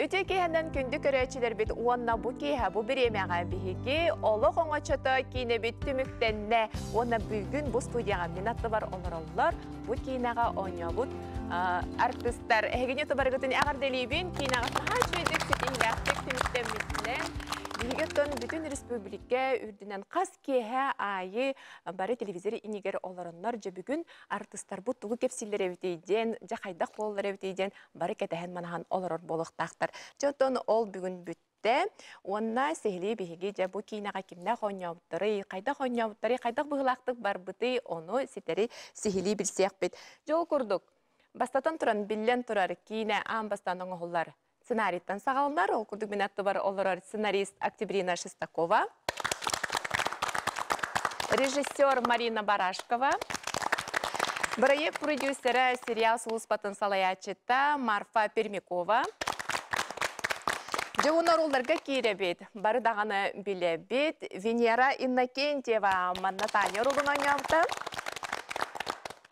Үте кейхандан күнді көрәчілер бит уанна бу кейха бу биремяға биһиги олық оңачата кейіне бит түміктенне уанна бүгін бу студияға минатты бар олараллар бу кейнаға оңябут артисттар эгене табаргытын агар делибин кейнаға таһа жүйдік күтиңләхтік түміктенмитнен Бигеттон бүтүн республика үрдүнен қас кеһә айы бары телевизор инигер олороннор же бүгүн артисттар бу тугу кепсиллер эбитейден же хайдах боллар эбитейден бары кетеһен манахан олорор болохтактар. Жотон ол бүгүн бүтте онна сехли биһиги же бу кинага кимне хоньяуттары, кайда хоньяуттары, кайда быгылактык бар быты ону ситери сехли билсек бит. Жол. Бастатан туран биллен турар кине ам бастан оңоллар сценарийтан сағалындар, ол күрдік минатты бар олар сценарист Октябрина Шестакова, режиссер Марина Барашкова, проект продюсері сериал «Сұлыс салаячыта» Марфа Пермякова, Жауынар оларға кейребет, бары дағаны білебет, Венера Иннокентьева Наталья ролын ойнауды,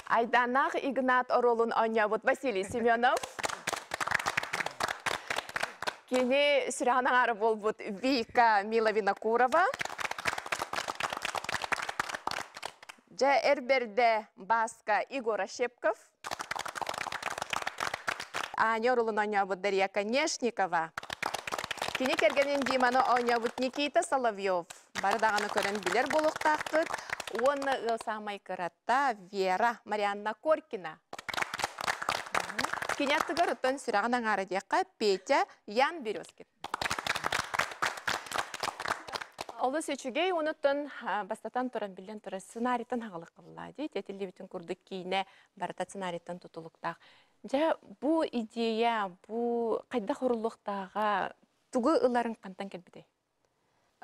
Айданақ Игнат ролын ойнауды Василий Семенов, Кене сүрәғанаңары болбут Вика Миловина Курова. Жа әрберде Баска Игора Шепков. Анерулын ойнабыт Дарья Конешникова. Кене кергенен Диманы ойнабыт Никита Соловьев. Бардағаны көрін білер болуқтақтық. Оны ылсамай кыратта Вера Марианна Коркина. Кенеттігір ұттын сүрағын аңары деққа Петя Ян Березкин. Олы сөчугей оныттын бастатан тұран білден тұры сценарийтан ағылық қылады. Тетілі бүтін күрдік кейіне барыта сценарийтан тұтылықтақ. Жа бұ идея, бұ қайда құрылықтаға туғы ыларын қантан келбіде?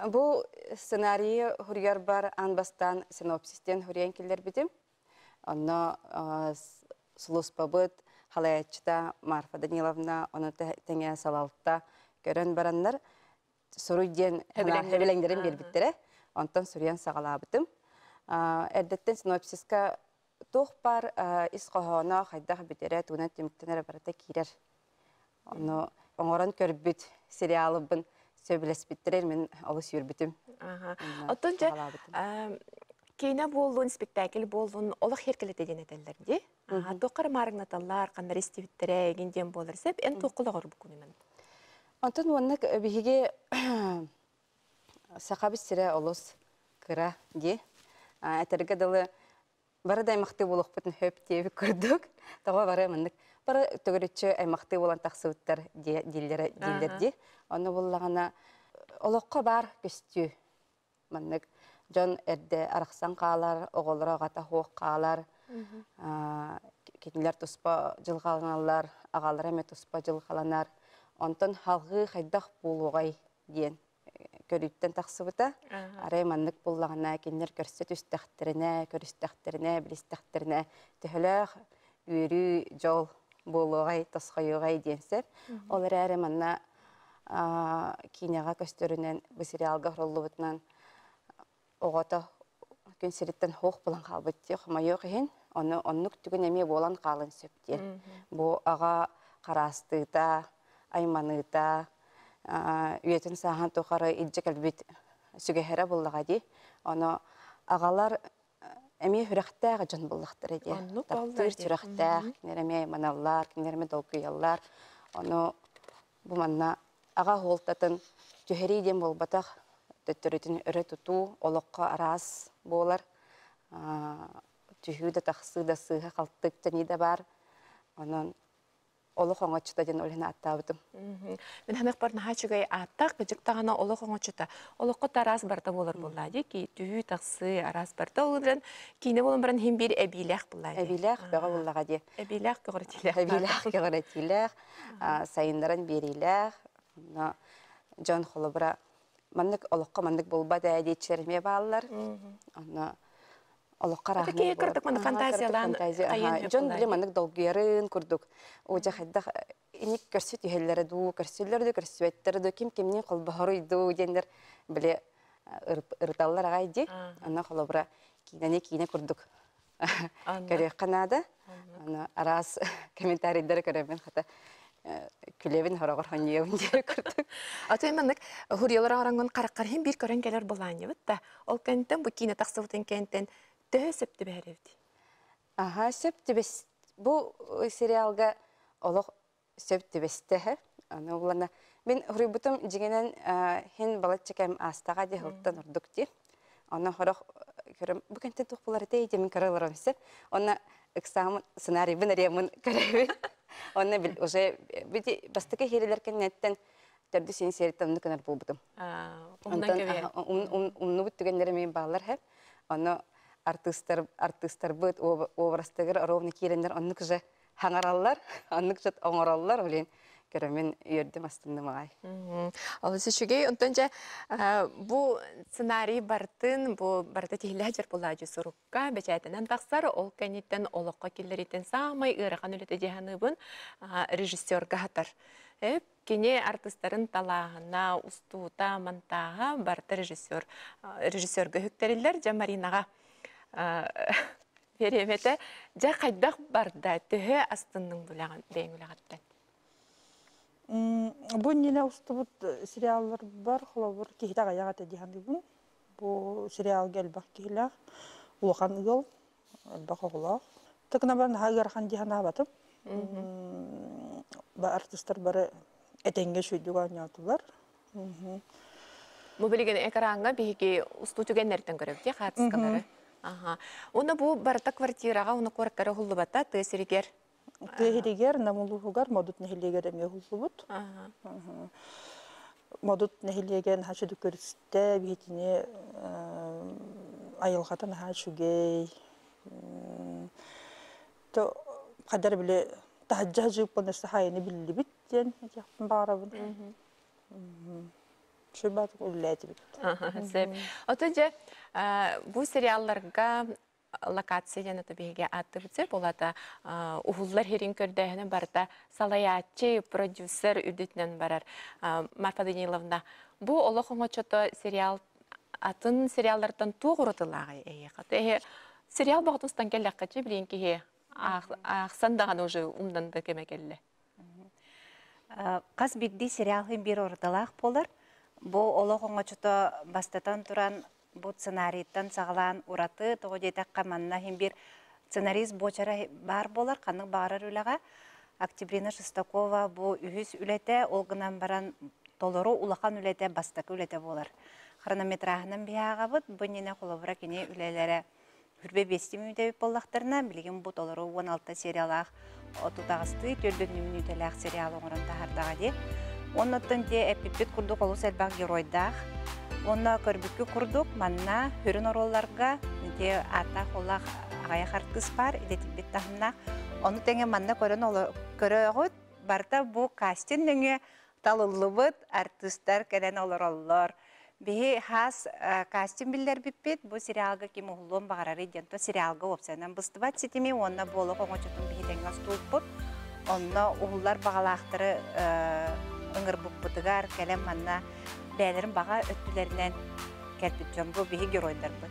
Бұл сценарий хүргер бар анбастан синопсистен хүрген келдер бідім. Онна сұлыс бабыт, халаячта Марфа Даниловна оны теңе салалта көрөн бараннар суруйден хебелеңдерин бербиттере онтон суруян сагалабытым эрдеттен синопсиска тух бар ис кохоно хайдах битере туна тимктенер барата кирер оны оңорон көрбүт сериалыбын сөбүлеспиттерер мен олус юрбүтүм оттон же кейне болуын спектакль болуын олық херкелете денетелер де тоқыр марыңнаталлар қандар истибиттере егенден болыр сеп эн тоқылығыр бүкүнүнөн онтон уоннак биһиге сақабыс сире олус кыра ди. Этерге дылы бары да аймакты болохпутун хөп теби көрдүк. Тога бары мындык бары төгөрөччө аймакты болан дилдер ди. Ону буллагана олокко бар көстү мындык жон эрде арахсан каалар оголора гата хуок каалар кетилер туспа жылгаланалар агалар эме туспа жылгаланар онтон халгы хайдах булугай диен көрүттен таксыбыта арай маннык буллагана кинер көрсө түстәхтерине көрүстәхтерине билистәхтерине төһөлөх үрү жол булугай тосхойугай диенсеп олар әре манна киняга көстөрүнен бу сериалга хороллубутунан оғата күн сириттен хоқ болан қалбыт те хомайок ихин оны оннук түгүн эме болан қалын сөптер бу ага карастыта айманыта үйетін сахан тухары илже калбит сүгехере буллага ди оны агалар эми хүрәхтәгә жон буллактыр иде тактыр сүрәхтәг кинереме маналлар кинереме долкыяллар оны бу манна ага холтатын түһери дем болбатах төттөрүтүн өрө тутуу олоққа арас болар түһүү да тахсы да сыыха калтык тени да бар онон олох оңочута ден олена аттабытым мен хамек бар нахачугай аттак жыктагана олох оңочута олоққа тарас барда болар буллади ки түһүү тахсы арас барда олден кине болон баран хим бир эбилях буллади эбилях бага буллага ди. Эбилях көгөрөтилях эбилях көгөрөтилях сайындаран берилях жон холобра маннык олоққа маннык болба да әдетчерме балалар. Аны олоққа рахмет. Таки кырдык маны фантазиялан Жон биле маннык долгуярын курдук. Ожа хайда иник көрсөт иһелләре ду, көрсөлләр дә көрсөттер дә ким кимне кылбахары ду дендер биле ырталлар агайды. Аны холобра кинене кине курдук. Көрө канада. Аны арас комментарийлер көрөмөн хата күлебин хорогор хоньебин диэ курдук Аты маннык хурьялар араңын караккар хем бир көрөн келер булан ебит та. Ол кенттен бу кине таксыбытын кенттен тө сөптү бәревди. Аха, сөп тибес. Бу сериалга олох сөп тибестеһе. Аны улана мен хурибутум жигенен хен балат чекем астага де хылтан урдук ди. Аны хорох көрөм бу кенттен тух булар тей де мен караларым сеп. Аны экзамен сценарий бин ремон көрөбү. Аны бил уже бити бастыка херелер кеннеттен төрдү сен сериттен кенер булбутум. А, ундан кебе. Умну бүттүгендер мен балар хеп. Аны артисттар артисттар быт образтыгыр ровно кирендер онны кыжы хаңараллар, онны кыжы оңораллар билен көрөмен үйөрдүм астында магай. Ол сүшүгей онтонча бу сценарий бартын бу барты тихилажер булажы сурукка бечайтынан таксар ол кенеттен олокко киллеритен самай ыракан үлете жаханыбын режиссерга хатар. Эп кене артисттарын талағына, устуута, мантаға барты режиссер режиссерга хүктерилер Жамаринага беремете жа кайдах барда төһө астынның булаган беңүлэгаттан. Бу нине устубут сериаллар бар, холобур кихитага ягата дихандыбын. Бу сериал гелбак кихилах, улахан ыгыл, элбак оғылақ. Тыкына бар нахагар хан дихана батып. Ба артисттар бары этенге шүйдүгө ойнатулар. Бу билген экранга биһиги устутугеннерден көрөк ди хатыскалары. Ага. Уны бу барта квартирага уны коркара хуллубата тесиригер. Tehirigер намулугар модут нехилегер эме хуллубут. Модут нехилеген хачы дүкөрүстө битине айылгатан хачугей. То кадар биле тахажжа жып болнеса хайны билли бит ден яптын барабын. Шөбат улләти бит. Ага, сеп. Отоже бу сериалларга локация табиге атты битсе болата ухуллар херин көрдөһөнө барда салаячы продюсер үдүтнен барар Марфа Даниловна бу олохоңо чото сериал атын сериаллардан тугурутылагы эйе каты сериал багытыстан келлеккачы билин ки ахсан даган уже умдан да кемекелле Кас бидди сериалын бир ордалах болар. Бу олохоңо чото бастатан туран бу сценарийттан сагалаан ураты того жетакка манна хим бир сценарист бочара бар болар канык баарар үлага Октябрина Шестакова бу үһүс үлете ол гынан баран толору улахан үлете бастакы үлете болар. Хронометражынан биягабыт бу нене холобура кини үлелере хүрбе бести мүнөт боллахтарына билген бу толору 16 сериалах отутагысты төрдөн мүнөтелах сериал оңорон тахардага де. Оннотон де эпипит курдук олус элбак геройдах Онна көрбүккү курдук манна хүрүн оролларга те ата холлах агая хартыс бар идетибит тахна оны теңе манна көрөн оло көрөгөт. Барта бу кастин неңе талыллыбыт артисттар келен олороллор. Биһи хас кастин биллер биппит. Бу сериалга ким уллон багарары дento сериалга опсанан быстыбат ситими. Онна боло коңочотун биһи теңе стулпут онна уллар багалаактыры ыңыр буппутугар келен манна бәлерин бага өттүлеринен кәлпитжон бу биһи геройдар бу.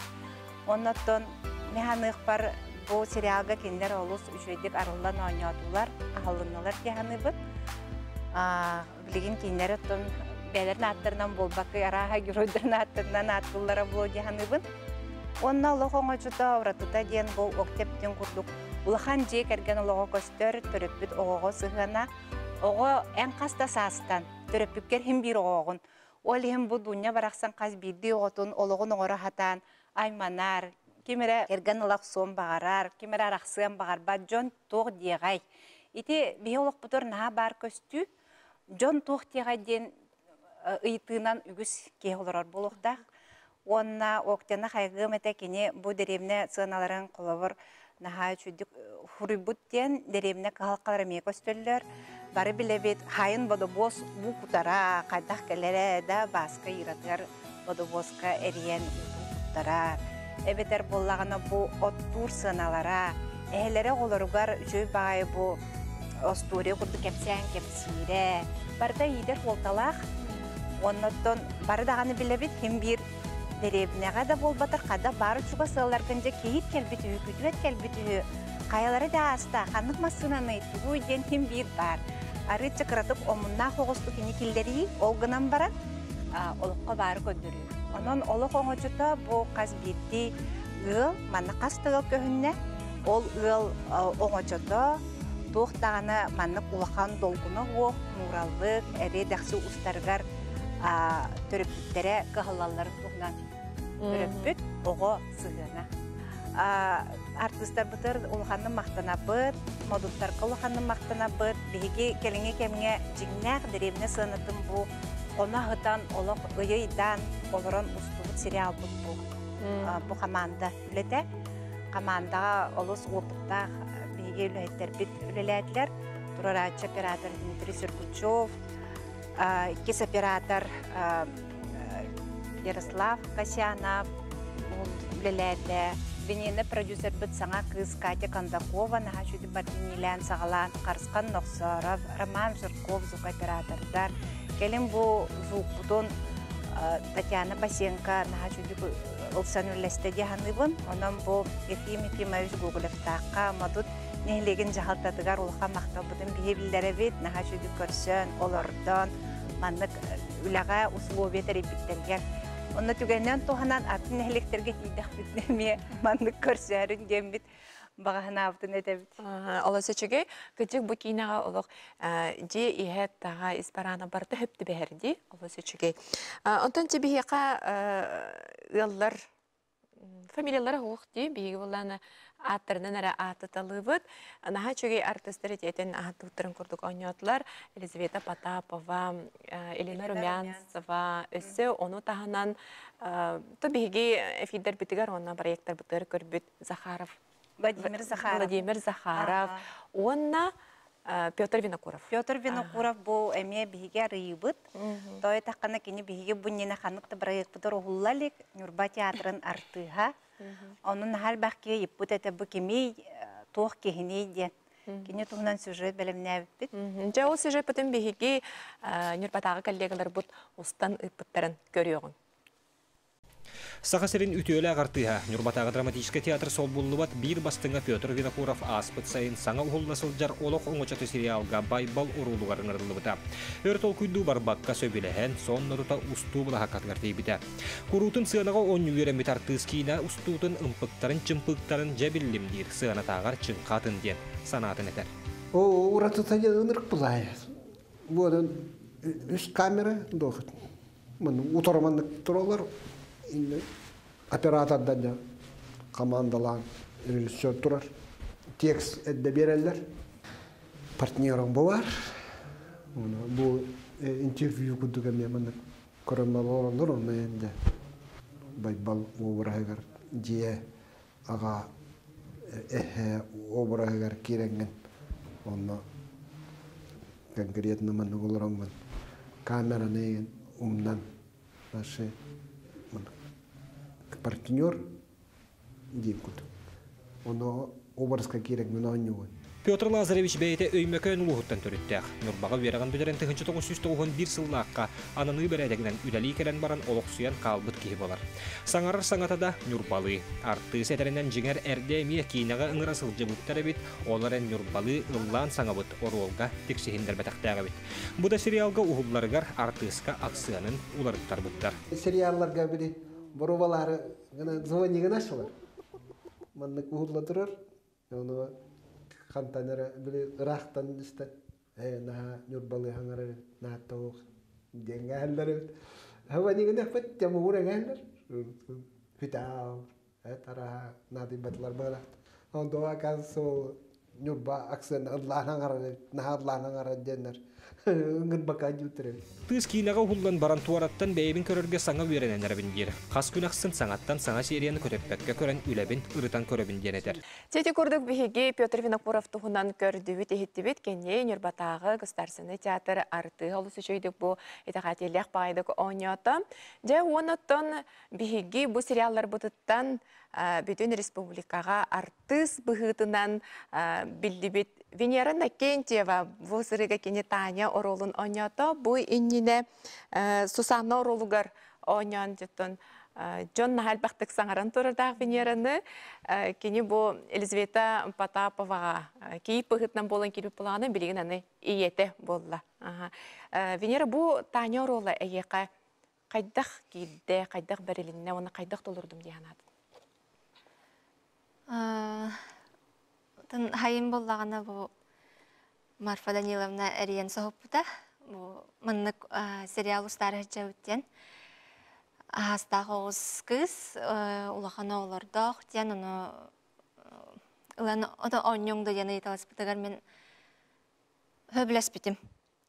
Оннотон механык бар бу сериалга киндер олус үчөйдик арыллан ойнотулар, ахалынналар дияны бут. А билген киндер оттон бәлерин аттарынан болбакы араха геройдарын аттарынан аттылара бу дияны бут. Онна лохоңа чута оратыта диен бу октептен курдук. Улахан же керген олого көстөр төрөппүт ого сыгана. Ого эн каста састан төрөппүккер хим бир огон. Ол ем бу дуня барақсан қаз бидди оғыры хатан, айманар, кемері ерген ұлақ сон бағарар, кемері арақсыған бағарба, жон тоқ дегай. Ити биолог бұтыр наға бар көстү, жон тоқ дегай ден ыйтынан үгіс кейғылырар болуқтақ. Онна оқтена қайғы мәті кене бұ деремне сыналарын қолабыр наға чүдік хурибут ден деремне қалқалары ме. Бары билебет хайын бодобос бу кутара кайдах келере да баска иратыр бодобоска эриен кутара. Эбетер боллагана бу оттур сыналара, эхлере олоругар жөй бай бу остуре курду кепсен. Барда идер болталах, оннотон бары даганы билебет кем бир деребнега да болбатыр када бары чуга сылар кенже кейит келбит үкүтүет келбит каялары да аста бар ары чыкыратып омунна хогосту кини килдери ол гынан баран олокко баары көндөрү онон олох оңочута бу каз бирди ыал манна кас тыгыл көһүнне ол ыал оңочото туохтаҕана маннык улахан долгуна уох нураллык эри дахсы устаргар төрөппүттере кыһаллалларын туһунан төрөппүт ого сыгына артисттар бытыр улаханны мактанабыт модуттарга улаханны мактанабыт биһиги келиңе кемиңе жигнээх деревне сыанытын бу. Она хытан олох ыйыйдан олорон устубут сериал бут бу. Бу команда. Үлете командага олус уопуттаах биһиги үлэһиттер бит үлэлээтлер турарачы оператор Дмитрий Серкучев кис оператор Ярослав Касьянов ол үлэлээтле Бенені продюсер бит саңа кыз Катя Кондакова, наха чуди бартинилен сағалан, Қарысқан Ноқсоров, Роман Жирков, звук оператордар. Келин бу звук бутон Татьяна Басенко, наха чуди ұлсан үлесте деханыбын. Онан бу Ефим Ефимович Гоголевтаққа, мадут нехлеген жағалтатыгар улаха мақта бұдын бейбілдері бет, наха чуди көрсен, олардан, маннык үлаға условия терепиттергер. Онна түгеннен туханан атын электерге тидах битнеме маннык көрсәрүн дембит багана аптын этебит. Олосычыге кытык бу кинага олох же иһет тага испарана барты хөптү бэхерди олосычыге. Онтон тебиһиқа ыллар фамилиялары хоқ ди биги буланы аттарынан әрі аты талыбыт. Наха чөге артистері тетен аттуттарын күрдік ойнатылар. Елизавета Потапова, Елена Румянцева, өсі оны тағынан то биги эфидер битигар онна проекттар бутыр көрбүт Захаров. Владимир Захаров. Владимир Захаров. Онна Петр Винокуров. Петр Винокуров бу эме биге рыйбыт. Той таккана кини биге буннина ханыкты проект бутыр огуллалик Нюрба театрын артыга. Hal bakki iput ete bu kimi toh kehini diye. Kini tuhundan sюжет белемне бит. Жа ол сюжет бүтін бігеге нүрбатағы коллегалар бұт ұстан ұппыттарын көріоғын. Сахасырын үтөөлі ағартыға, Нюрбатағы драматический театр сол болуат бир бастыңа Петр Винокуров аспыт сайын саңа ұғылна сылжар олық оңочаты сериалға байбал ұрулуғарын ырылы бұта. Өрт ол күйді барбаққа сөбіліхен, сон нұрыта ұсту бұлаға қатығар дейбіті. Құрутын сығанаға он үйерен бет артыз кейіна ұстутын ұмпықтарын чымпықтарын жәбілім дейір сығана тағар чыңқатын ден санатын етер. О, ураты тәде ынырық бұлай. Вот үш камера доғыт. Мен утормандық тұралар. Инде оператордан да командалан режиссер турар. Текст әдді берелер. Партнером болар. Бұл интервью күдігі мен мен көрімі боландар, оны енді байбал обырағығар жие аға эхе обырағығар керенген. Оны конкретно мен оларыңмын. Камера неген умнан наши партнер дейм күт. Оны образға керек мен ойнуын. Петр Лазаревич бейте өймөкөн улуһуттан төрүттәк. Нурбага жүз тогуон бир сыллаакка ананы берәдегенен үләли келен баран олоксуян калбыт киһи болар. Саңарар саңатада Нурбалы. Арты сетеринен жиңер әрде мие кинага ыңыра сылжыбыттар бит, оларын Нурбалы ыллаан саңабыт оролга тексихиндер бетактага бит. Бу да сериалга ухулларгар артыска аксыянын уларыттар буттар. Сериалларга бири борубалары гана звонигин ашылар. Маннык ухулла турар. Оны хантанера били рахтан дистат. Э на нюрбалы хангара на тоох. Денгәлләр. Хаванигин ахпат jamura гәлләр. Фитау. Э тара нади батлар бала. Ондо акасо нюрба аксен аллах хангара на аллах хангара деннер. Ыңгын бака jutре. Тыз кинага хуллан баран туараттан бәйбин көрөргө саңа үйрененербин дир. Хас күнаксын саңаттан саңа серияны көрөппекке көрөн үлебин ырытан көрөбин денетер. Тети көрдік біхеге Петр Винокуров тұхынан көрдібіт ехеттібіт кенне Нюрбатағы Государственный театр арты алысы жөйдік бұл етақателек байдық ойнята. Жа онаттан біхеге бұл сериаллар бұтыттан бүтін республикаға артыс бұғытынан білдібіт Венера Накентьева бұл сырыға кене Таня оролын ойната. Бұл инніне Сусанна оролугар ойнан жеттін Джон нахал бақтық саңаран тұрырдағы Венераны, кені бұл Елизавета Потаповаға кейіп бұғытнан болын келіп болағаны білеген аны иеті болла. Э, Венера бұл Таня ролы әйеқа қайдақ кейді, қайдақ бәрелінне, оны қайдақ толырдым дейанады. Тын хайын боллағана бу Марфа Даниловна әриен соғыппыта. Бу мыннык сериал устары жауыттен. Астағы оғыз кыз, улахана олардақ, тен оны Илан ота оньоңда яны италаспытыгар мен хөбләс битим.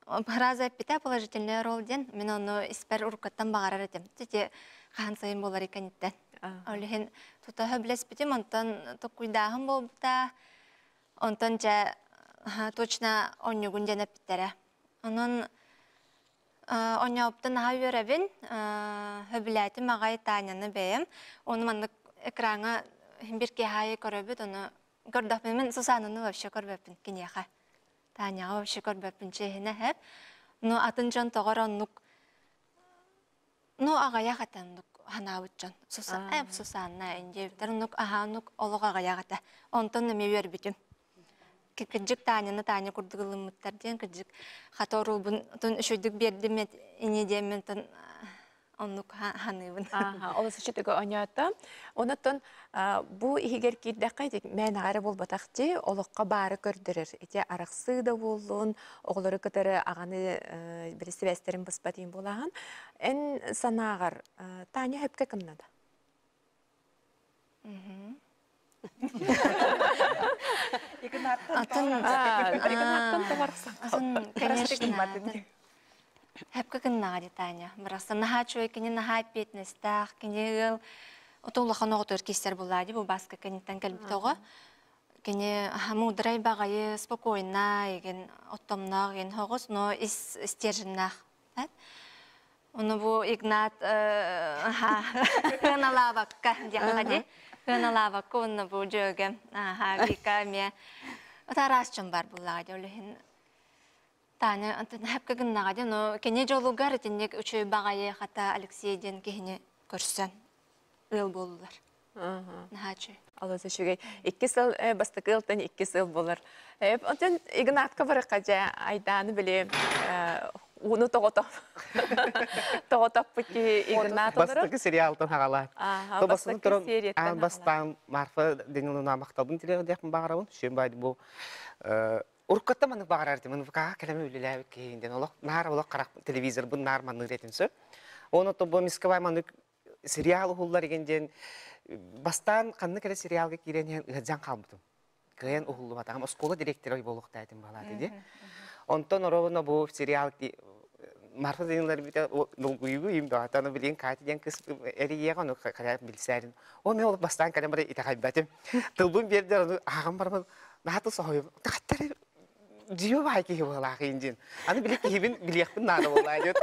Раза пита положительный роль ден, мен оны испер уркаттан багарар этем. Тете хан сайын болар икән иттен. Олехин тута хөбләс битим, онтан токуйдагым болбута. Онтан жа точно. Онон оньоптан ха йөрәбин, хөбләтим агай таняны. Оны бир кехайы көрөбүт, оны. Мен Сусананы вообще көрбөппүн кинеха. Таняга вообще көрбөппүн чехине хеп. Ну атын жон. Ну агая хатан нук ханабытчан. Сусан, эп Сусанна инде. Тарнук аха нук олога агая хата. Онтон неме бербитим. Кикинжик Таняны Таня курдугылымыттар ден хаторул бун тон ине демен тон оннук ханыбын. Аха, олысы чүтігі оңята. Онаттан бұ игер кирдәққа дек мән ары бол батақты олыққа бары көрдірір. Эте арақсы да болуын, оғылары кітары ағаны бірісі бәстерін бұспатейін болаған. Ән санағар, Таня хөпке кімнады? Атын Атын табарықсан. атын конечно Хэпка кыннага Таня. Бираса наха чуй кини наха петнестах кини гыл отолахан оготор кистер булади бу баска кенитен келбитого. Кини мудрай багайы спокойна еген оттомнаг ген хогос но ис стержиннах. Оны бу Игнат ха хыналавакка диягади. Хыналавакка оны бу жөге. Аха вика ме. Отарас бар булади олехин Таня антын хэпка гыннага но кене жолугар теннек үчөй багайы хата Алексейден кехине көрсөн. Ыл болулар. Нахачы. Олысы шүгей. Икки сыл бастықы ылтын икки сыл болар. Онтен Игнатқа барыққа жа айданы біле уну тоғотоп. Тоғотоп бұки Игнат сериалтын хағалар. Аха, То бастықы басын тұрын, сериеттен ан бастан Марфа Денилуна. Шен байды бұл. Уркатта маны бағарар маны kaa кәлемі үліләбі кейінден. Олық, нар олық қарақ телевизор бұн нар маны ретінсі. Оны то бұл мискавай маны сериал ұғылар егенден бастан қанны кәрі сериалға керен ғаджан қалбыдым. Кәйен ұғылы батағым, оскола директор ой болуқ дәйтін бала деді. Онтон оровына бұл сериал Марфа Денилар бите нугуйгу им да таны билен кайты ден кыз эриега ну кая билсәрин. О мен ол бастан калем бар ите хайбатым. Тылбын бердер агам бармы наты сойып. Тахтар Дио бай ки бола кинжин. Аны билек кибин билекпин наны бола дет.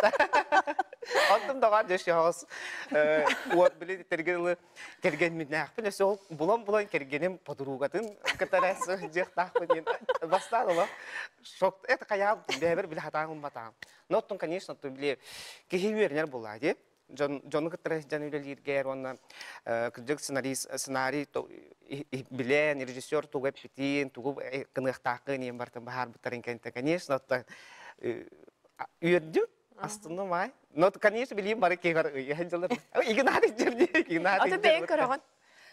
Антым дага дөш яс. Э вот биле тергеле терген минах. Пеле сол булан булан кергенем подругатын катарас жек тахпын. Бастан ола. Шок это кая бебер биле хатагым батам. Ноттон, конечно, то биле кихивернер була де. Жон жон кытры жан үлелиргер онна кыжык сценарий сценарий билен режиссер тугап питин тугу кыныктакы нем бартын бахар бутарын кенте конечно то үйөрдү астына май но конечно билим бар кегар ханжалар игнат жерди игнат Аты бейін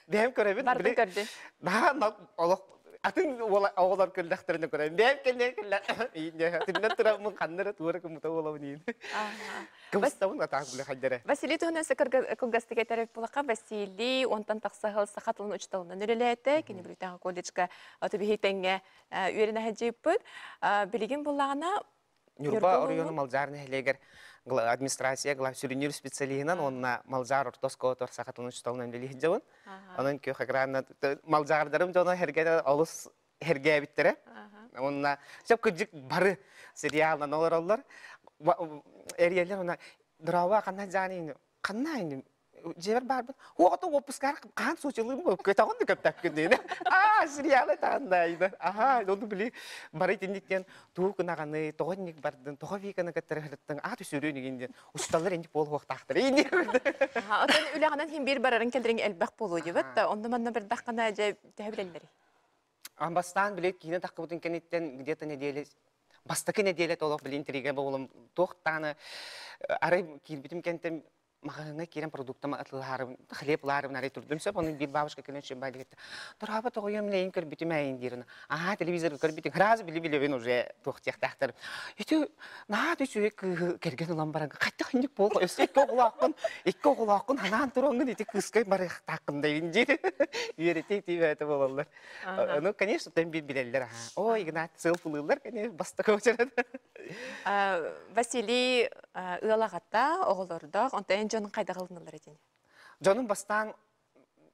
Бардың көрді. Да, атын ола. Василий тарап булака. Онтан сахатлын колледжга үренә билеген Нюрба малжарны администрация глав сюринюр специалигынан онна малжар ортоско тор сахатын учталынан биле хиджабын. Анан кö хаграна малжардарым жона херге олус херге биттере. Онна сөп күжик бары сериална олар олар. Эриялер она драва канна жани канна ини жебер барбын оғыты опускар қан сочылым ғой көтағын да көптәк күндейді а сериалы тағындайды аха оны біле бары тендіктен туу кынағаны тоғынник бардын тоға веканы каттар хырыттың а түсөрүү негенден усталар енdik бол уақтақтыр енді Отон үләғанан хим бир барарын келдерин элбак болуу дебет да онда манна бир даққана же тәбилелдери. Амбастан билет кине таққы бұтын кенеттен где-то неделе бастакы неделе толық білін тиреге болым тоқтаны ары кирбитим кенттен мағына керен продуктама атлыларым хлеб ларым нари турдум сөп оның бир бабушка келен шем бай дегетти дораба тоғыям лейн көрбитим әйін дирін ага телевизор көрбитим раз били били мен уже тоқтияқтақтар ете на төсүе керген улан баран кайтта хиндик бол өсө эки оғулақын эки оғулақын анан туроңун ити кыскай бары тақын дейін жер үйретек тибәті болалар ну конечно тем бир билелер ой игнат сылфылылар конечно бастыка очарады А, Василий а, ыалагатта оголордох онта эн жонун кайда кылдыңылар этин. Жонун бастан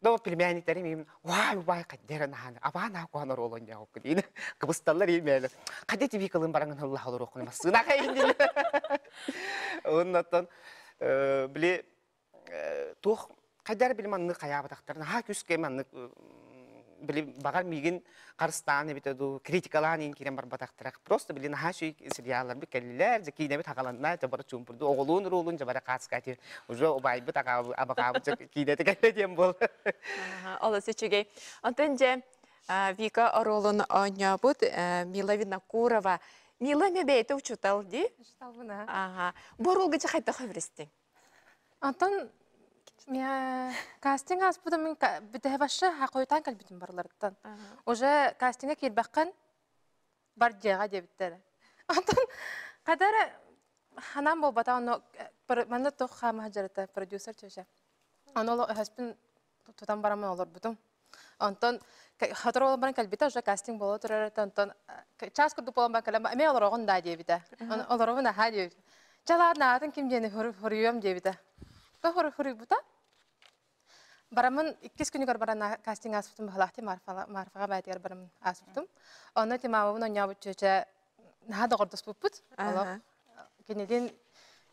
до племянниктери мим вай вай каддера наханы абана куанар олон я окку дейин кыбысталлар иймеле каде тиби кылын бараңын алла алыр окуна масына кайын оннотон биле тух кайдар билим анны каябатактар ха күскө манны били багар мигин карыстан битеду критикалан ин кирен бар батактырак просто били наха шүй сериаллар би келлер же кине бит хагаланна же бар чумпурду оголун ролун же бар каскати уже обай бит ага абага кине те келдем бол Ола сечиге. Онтан же а, Вика оролун онябут Мила Винокурова. Мила мебейте учутал ди? Штабына. Ага. Борулга же кайда хабрестин. Антон Мя кастинг аспыда мен битэ башы хакойтан калбитим барлардан. Уже кастингга кирбаккан бар жага дебиттер. Антон кадара ханам бол бата оно манда тох хама хаджарата продюсер чөшө. Оно хаспин тутан барамын олар бутум. Антон хатыр olan баран калбита уже кастинг боло турар Антон час курду болон бан калама эме олар огон да дебита. Олар огон ха дебит. Жалаад наатын ким жени хөрүем дебита. Хөр хөрү бута. Барамын иккис күнүгөр баран кастинг асыптым балахти марфага байтыгар барам асыптым. Оны тимабын онябыт чөчө наха догордос буппут. Олох кенеден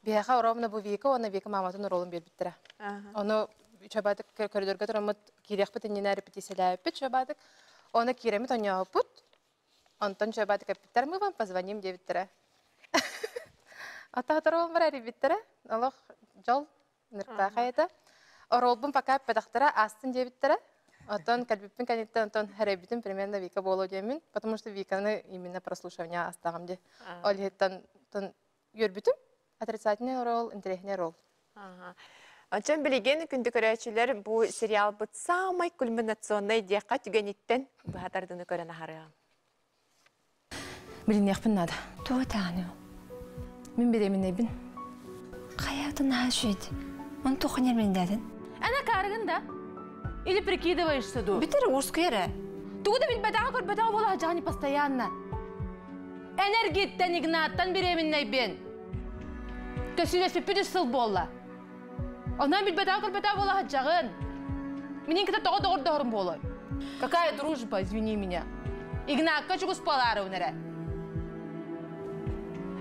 бияха оромна бу вика оны вика маматын ролун бербиттера. Оны чөбадык көрдөргө турамыт кирехпит инне репетициялайппит чөбадык. Оны киремит онябыт. Онтон чөбадык капиттер мы вам позвоним дебиттера. Ата тарол бар ребиттера. Олох жол нырта хайта. Оролбун пока педахтара астын дебиттера. Отон кальбиппин каниттен отон харебитин примерно Вика боло демин, потому что Виканы именно прослушивание астагам де. Олхеттан тон йөрбүтүм. Отрицательный ролл, интеллектный ролл. Ончон билеген күндү көрөчүлөр бу сериал бут самый кульминационный диякка түгениттен баатардыны көрөн ахарыгам. Билин яхпын нада. Туа таану. Мен беремин эбин. Оны тоқын ермен дәдін. Ана карыгын да. Или прикидываешься, ду. Бітір ұрскері. Тугуда билбетага көрбетага бола жани постоянно. Энергиттен игнаттан беремин эбин. Төсүнес пипидис сыл болла. Она билбетага көрбетага бола хаджагын. Менин кіта тоғы доғыр доғырым болой. Какая дружба, извини меня. Игнатка чугус палары өнере.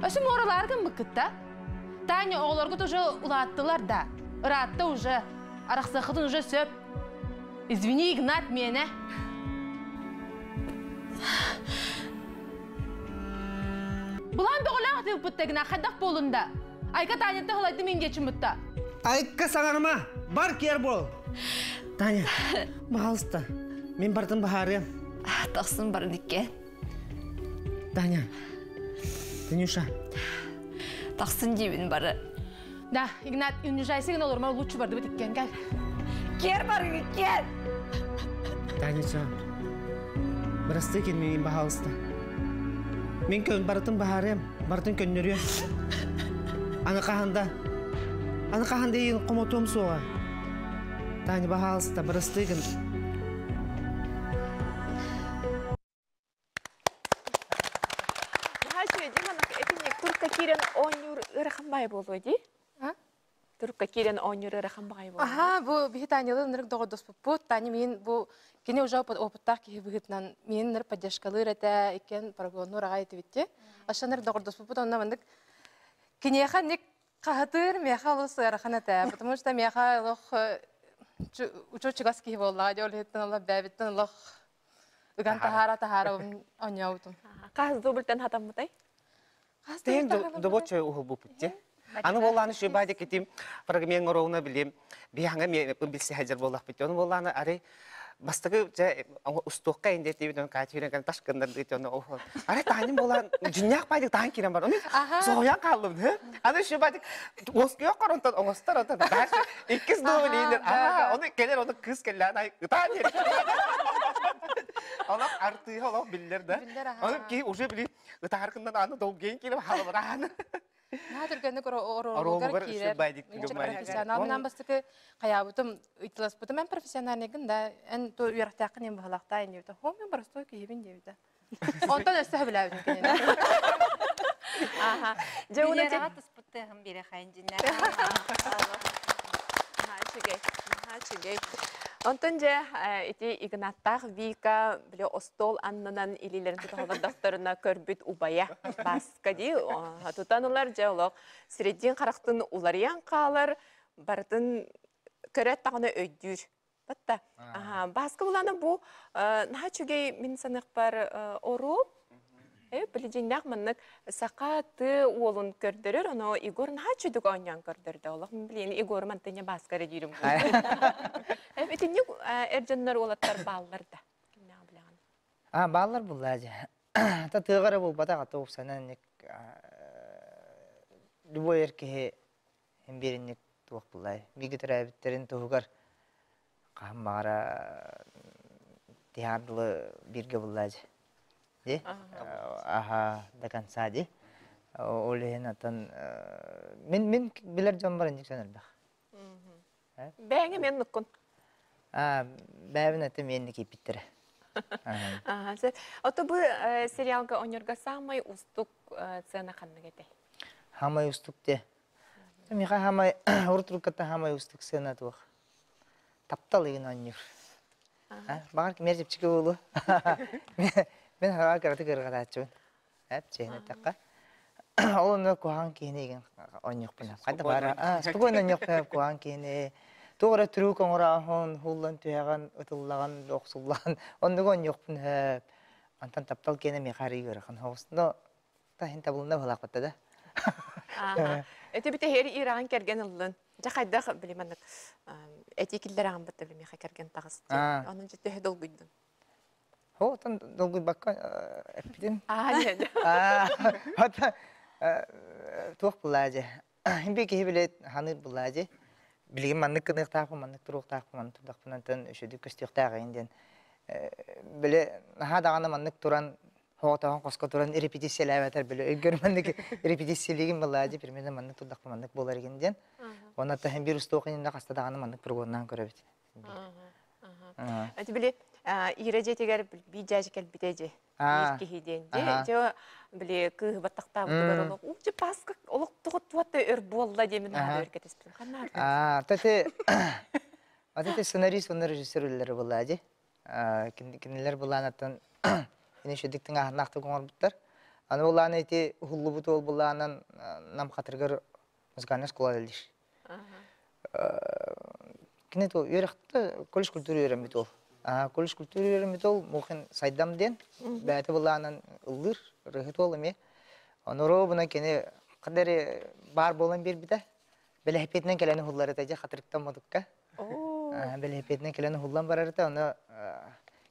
Өсім оралар кім бұкытта? Таня оғыларға тоже улаттылар да. Ыратты уже. Арақсақыдың уже сөп. Извини, Игнат, мені. Бұлан бөғілақ деп бұттагына қадақ болында. Айка Танятты ғылайды мен дечім бұтта. Айка саңарма, бар кер бол. Таня, бағалысты. Мен бардың бағарым. Тақсын бар дикке. Таня, Танюша, Тақсын дейбін бары. Да, Игнат, унижайсың olur ма лучше барды бітіккен кәл. Кер бар, кер! Таняша, бірасты екен менен бағалысты. Мен көн бардың бағарым, бардың көннөрү. Аны қағанда, аны қағанда ең қомотуым соға. Таня бағалысты, бірасты шүйді манак этинек турка кирен онюр ыраханбай болу ди? А? Турка кирен онюр ыраханбай болу. Аха, бу бихи Танялы нырык доғы дос бұппут. Тани мен бу кене уже опыт опыттақ ки бихитнан мен ныр поддержкалы рәтә икен прогонну рага итебитте. Аша ныр доғы дос бұппут онна мандык кенеха ник Кахатыр меха лос раханата, потому что меха лох учу чигас ки болла, жол хеттен алла бәбиттен лох ыган тахара тахара оньяутум. Қаз дубльтен хатамытай? Тен добочо уху бупутте. Аны болланы şu байда кетим, фрагмент оруна билем. Бияңа мен билсе хажар боллак бит. Оны болланы аре бастагы жа устукка инде тиби дон качырын кан ташкындар дит оны охо. Болан кирен бар. Оны соян калдым. Аны şu байда оскё коронтон оңостар. Иккис. Аа, оны келер кыз. Ай. Олақ арты биллер ки уже били ытаркындан аны килеп халыбыраны. На түргәнне кора Оролу оролугар бар, кире. шу байдик түгел бай. Профессионал менен бастыкы каябытым ыйтылас бутым мен профессиональный гында эн то уяртакын эм бахалакта эн дебита. Хом мен барыстой киебин дебита. Онтон өстө билебин кенен. Аха. Же уна те Билерага туспуттыгын бире хайынжиннер. Хачыгей. Хачыгей. Онтон же ити игнаттах вика биле остол аннынан илилерин туталар дактарына көрбүт убая баска ди. Тутанылар же олок средин карактын уларыян калар бартын көрөт тагына өйдүр. Батта. Аха, баска буланы бу нахачыгей мин санык бар ору Э, билижиннах маннык сака ты уолун көрдөрөр, оно Игор нахачыдык онян көрдөрдө. Олох билин Игор мантыня баскары дирим. Э, битинне эрженнер олаттар баллар да. Кимне билган. А, баллар буллажы. Та тыгары бул батага топ сананник любой эрке hem беринник туак буллай. Биги терабиттерин тугар каммара тиарлы бирге буллажы. Де? Аха, да конца де. Олен атан мен мен билер жон бар. Бәңе мен нуккун. А, бәбин аты менни ото бу сериалга онерга самай устук цена ханны гете. Хамай устукте. Миха хамай хамай устук тух. Таптал мерзеп чике болу. Мен хава караты кыргатачун. Әп чейне такка. Ол оны куан кейне еген аннюк пына. Кайда бара? А, спокойно аннюк пына куан кейне. Тугара түрүү коңора хон хуллан түйаган ытыллаган оксуллаган. Онды аннюк пына. Антан таптал кейне ми хари көргөн. Хостно та хин табылна балак да. Ага. Эти бите хери иран керген уллун. Жа кайда билеманнык. Эти киллер ам бит билеме керген тагыс. А. Анын жете хедол гүйдүн. Хо, тан долгуй бакка эпидем. А, не. А, хата тух булажы. Химбе ки билет ханыр булажы. Билген маннык кынык тапы, маннык турук тапы, маннык турдак пунантан өшөдү көстүк тагы инден. Биле ха даганы маннык туран Хоотаан қосқа маннык болар. Оны ире жетегер bijaj кел битеже. А. Ирки хиден Ага. же. Же биле кы баттакта бутугар олок. Учу паска олок тугут туатта өр болла демен Ага. хада өркетес билем. Канар. А, тате Атете сценарист оны режиссерлер булажы. А, кинелер шедиктин. Аны буланы эти ол буланан нам хатыргар школа делдиш. Колледж культура үйренбит ол. Колледж культура үйренбит ол мухин сайдам ден. Бәте буланан ылдыр рыхыт ол эме. Оноро буна кине кадери бар болан бир биде. Белехпетнен келени хуллары тәҗә хатырыктан модукка. О. Белехпетнен келени хуллан барар та аны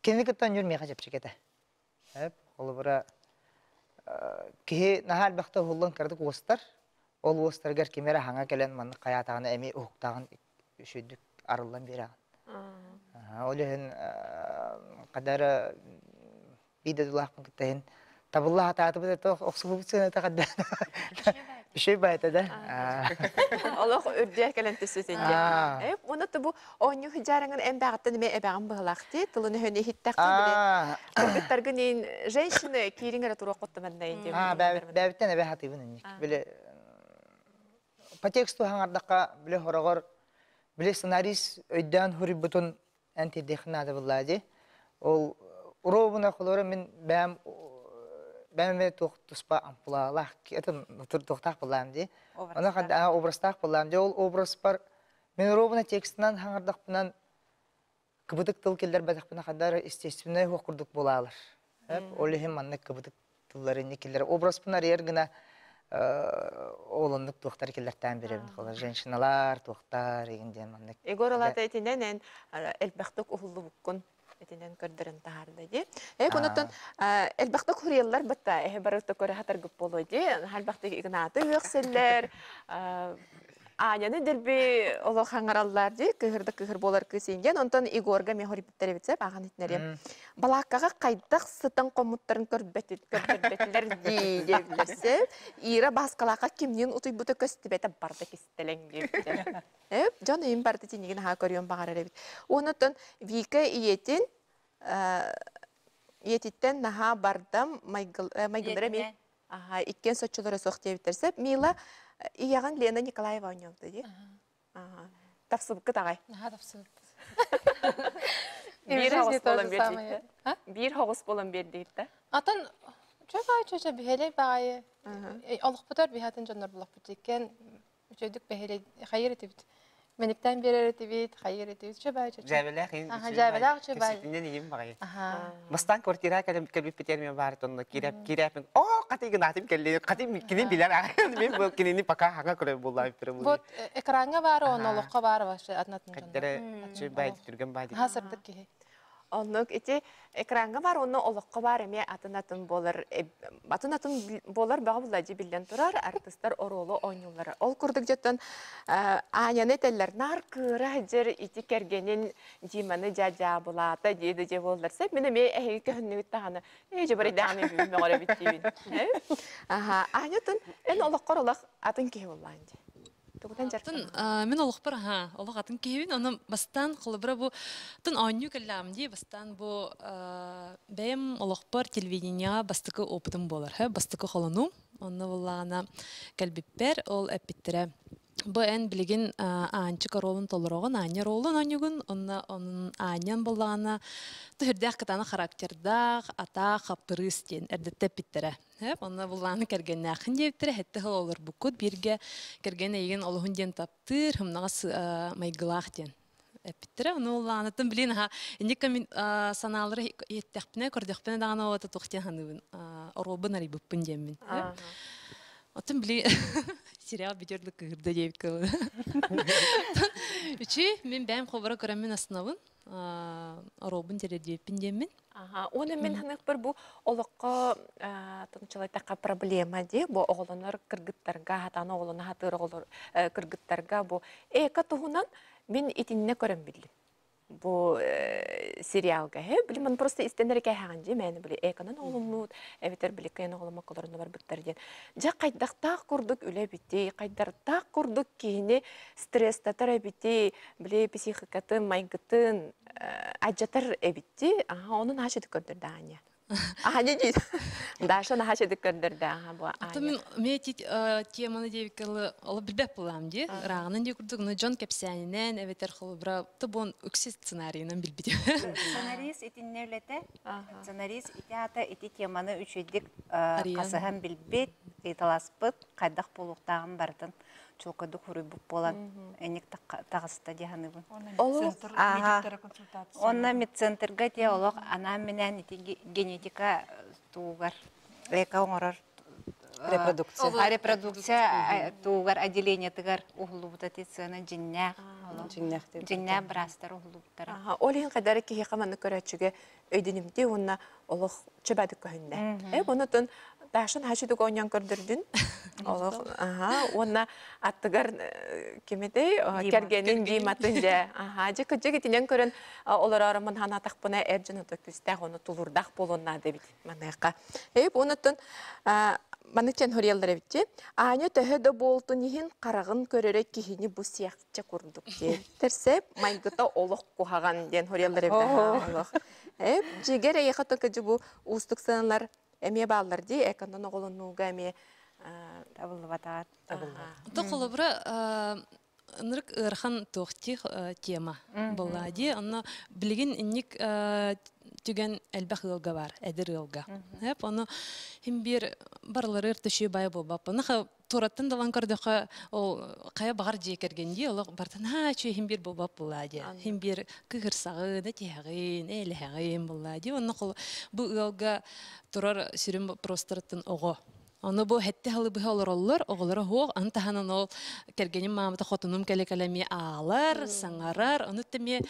кине кеттен юрмей хажап чекете. Әп, ол бұра кеһи нахал бақта хуллан кардык уостар. Ол уостаргар кемере хаңа келен маны каятағаны әме уқтағын үшөдүк арылдан бераған. Ол ехен қадары биде дулақпын кіттейін. Табылла хататы бұда тоқ оқсығы бұтсын әті қадда. Үшөй байта да. Олох үрдүе келен төсөтенде. А. Э, оны тубу оню хижараңын эм багаттан эме эбаган быгалакты, тылын хөне хиттакты биле. А, Кыргыттаргын ин женщины кириңер турук коттаманда инде. а, бәбіттен хатыбын инник. Біле, по тексту хаңардаққа біле хорағыр, біле сценарист өйден хүрі бұтын әнті дехін ады бұллади. Ол, уробына қолары мен бәм ампулалах это тур тухтах булам ди Образтар. аны хадда образтах булам ди ол образ бар. Мен ровна текстнан хаңардак бунан кыбыдык тыл келдер бадак буна хаддар естественный хокурдук булалар Әп, ол хем манны кыбыдык тыллары не келдер образ бунар ер гына олонлук тухтар келдер тән беребин кылар женщиналар тухтар егенден манны Егор алата этинен элбахтык ухуллу буккун этинен көрдөрөн тахарды ди. Э конотон элбахтык хурияллар бытта э барыкты көрө хатар гып боло ди. Халбахтык игнаты Аняны дерби оло хаңараллар ди, кыһырда кыһыр болар кысинген, онтон Игорга мен хорипиттер битсе, баган итнере. Балаккага кайдак сытын комуттарын көрбөтүт, көрбөтүлөр ди деблерсе, Ира баскалака кимнин утуй бута көстүбете барда кистелең диптер. Эп, жон им барды тинеген ха көрүм багар эребит. Онотон Вика иетин иетиттен наха бардам майгылдыра ми. Ага, иккен сочулары сох дебитерсе, Мила ияган Лена Николаева оньолду ди. Ага. Тапсыбыкы тагай. Наха тапсып. Бир Именно хогус не то же болон самое. берди. А? Бир хогус болон берди да. Атын чөбай чөчө бихеле багайы. Олох бутар бихатын жоннор булак бутекен. Чөдүк бихеле хайыр этибит. Мениктен берер этибит, хайыр этибит чөбай чөчө. Жәбеләк ин. Аха, жәбеләк чөбай. Кесетинен ием багай. Аха. Бастан квартира питер мен бар тонно киреп киреп о каты гнатим келли каты кини билер мен бу кинини пока хага көрө буллай пире бу Вот э, экранга бар, он олохка бар кихи. Оннук ити экранга бар, онны олоққа бар эме атын-атын болар. Атын-атын болар бағы бұлай же билден турар, артисттар оролу ойнулары. Ол күрдік жеттен аняны теллер нар кыра жер ити кергенин диманы жа-жа булата дейді же боларса, мен эме әйі көхінні біттағаны, эй же бары дағаны бүйін меғара биттейбін. Аха, анятын, эн олоққар олақ атын кей болайын же. Тугутан мен олох бар ха, олох атын кебин, аны бастан кылыбыра бу тын аню келлам ди, бастан бу а, бем олох бар телевидение бастыкы опытым болар, ха, бастыкы холону, аны буллагана калбиппер ол эпиттере. Бу эн билигин анчы королун толорогон, аня ролун анюгун, онна онун анян буллагана түһүрдәк кытаны характердак, ата хапырыс ден эрдетте питтере. Хеп, онна буллаганы кергенне ахын дебиттере, хетте хыл олар букут бирге кергене еген олохун ден таптыр, хымнагас майгылах ден. Эпиттере, оны улланы тын билин ха, индика мин саналары еттекпіне, көрдекпіне дағана ота тоқтен ханыбын, оробын арибыппын демін. Отын били сериал бедерлік кырды дейбит кылы. Үчі, мен бәйім қобара көремін основын, оробын тере дейбін демін. Ага, оны мен ханық бір бұл олыққа тыңчылайтаққа проблема де, бұл оғылыныр кыргыттарға, хатаны оғылына хатыр оғылыр кыргыттарға бұл эка туғынан мен итинне көрім білдім. Бұл сериалға, хе, білім, мен просто истенер кәй хаған же, мәні білі, эканан оғылмуд, әбетер білі кәйін оғылыма қоларына бар бүттер ден. Жа қайдақтақ құрдық үлі бітті, қайдақтақ құрдық кейіне стресстатар әбітті, білі психикатын, майгытын, аджатар эбитти, аха, onun haşedik gönderdü Anya. Aha ne дейді? Даша на gönderdü aha bu Ата Anya. мен ме тит теманы дейбит кылы, олы билбеп булам ди. Рағынан дей күрдік, но Джон Кепсянинен, эветер қылы бра, тыбон үксіз сценарийынан билбит. Сценарист итиннерлете, сценарист итята ити теманы үчөйдик Ария. касыһан билбет, италаспыт, кайдах болуктагын бардын. Чулкады хуруй буп болан, эник. Олу Ага. Онна медцентрга те олог ана менен генетика э, тугар. Эка оңорор э, Репродукция. А репродукция э, тугар отделение тыгар ухлубута тицена жиннях. Жиннәхте. Жиннях брастар ухлубуттара. Aha, olin kadar ki hikamanı körəçüge öydünümde onunla olaq çöbədik köhünde. E, bunu tun Daşın haşedik oynayan gördürdün. Olaq, aha, ona attıgar kimede kergenin dimatınca. Aha, jek jek tinen körün olar aramın hana takpına erjin oto küstək onu tulurdak bolonna debit manayqa. E, bunu tun Манычан хорьяллар эбитчи. Аня төһө да болтун иһин карагын көрөрө кихини бу сиякча курдук ди. Терсе майгыта олох кухаган ден хорьяллар эбит. Олох. Эп, жигер эйха токы бу устук саналар эме баллар ди, экандан оголонууга эме Табылбатаат. Ото қылы бра, нырык ырхан тоқти тема была. Ди. Анна билген инник түген элбэх ылга бар эдир ылга эп ону хим бир барлары ыртышы бай болбап наха тураттан далан көрдөкө ол кая багар жекергенди ол бартан ха чүй хим бир болбап буллади хим бир кыгырсагын этягын элегин буллади онно кол бу ылга турар сүрүм простырыттын ого Оны бу хетте халы бу олороллор, оголора хоог, аны таханан ол кергеним мамата хотунум келе келеми аалар, саңарар, оны теме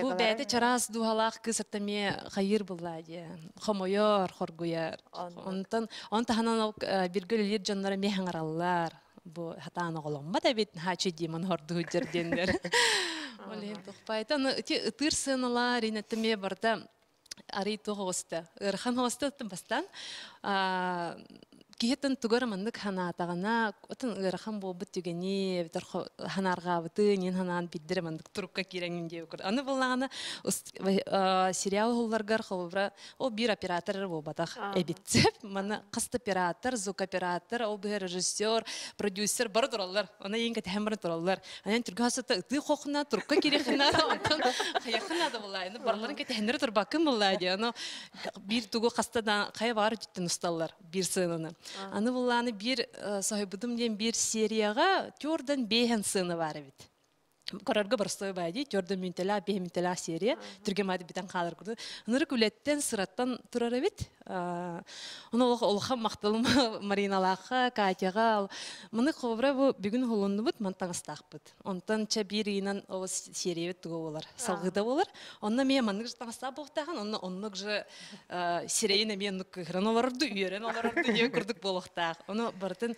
бу бәді чарас дуhalақ кысыртаме хайыр буллади. Хомойор, хоргуяр. Онтан, он таханан ол биргөлер жоннора мехаңараллар. Бу хатан оголомма да бит хачы димон хорду жердендер. Олен тохпайта, аны ти ытыр сыналар, инеттеме барда ари тоғысты. Хосты бастан киһеттен тугар маннык ханаатагана отын ырахан болбут түгени битер ханаргаабыты нин ханаан биддире мандык турукка киреңин деп көр аны буллагана сериал холларгар холбра ол бир оператор болбатах эбитсеп мана каст оператор звук оператор ол бир режиссер продюсер бар тураллар. Ана ең кете хэмбар тураллар. Анан түргасыта ыты хохна турукка кирехна онтон хаяхна да булай аны барларын кете хендер турбакын булай ди аны бир тугу кастадан кая бар життен усталлар бир сынаны Аны булланы бир сахибыдым ден бир серияга тёрдан бейхен бар бит. Корарга барстой байди, тёрдан минтела, бейх минтела серия, түрге мады битен қалар күрді. Ныры күлеттен сыраттан турар бит. Оны олыға мақтылым Мариналаға, Катяға. Мұны қобыра бүгін холынды бұд, мантаңыстақ бұд. Онтан ча бир иынан ол серия бит туғы болар. Салғыда болар. Онна мен маннык же таңыста болықтаған, онна оннық же серияна мен нүк кығырын оларды, үйерен оларды деп күрдік болықтақ. Оны бартын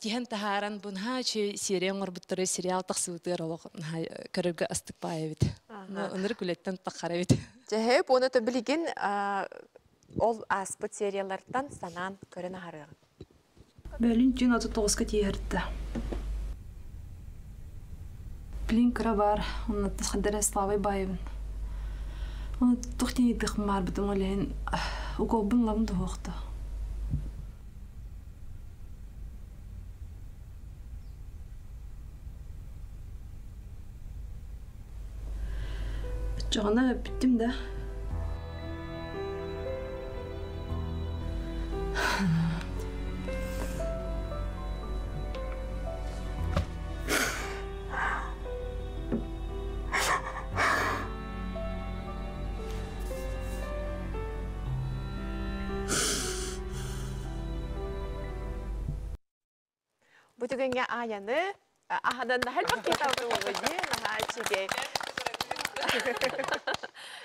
тиһен тахаран бун ха чи сериян орбуттары сериал тахсыбытыр олық көрөргө астык бай бит. Оныр күлеттен тахара бит. Жэхеп, оны төбілеген ол аспыт сериялардан санан көрін ағарыған. Бөлін жүн отыз тоғызға тиерді. Блин кыра бар, оны тасқадары славай байыбын. Оны тоқтен едік мар уголбын лабын kucağına öptüm de. Bu tükengi ayanı 아하단다 할바퀴 타고 오지 나하치게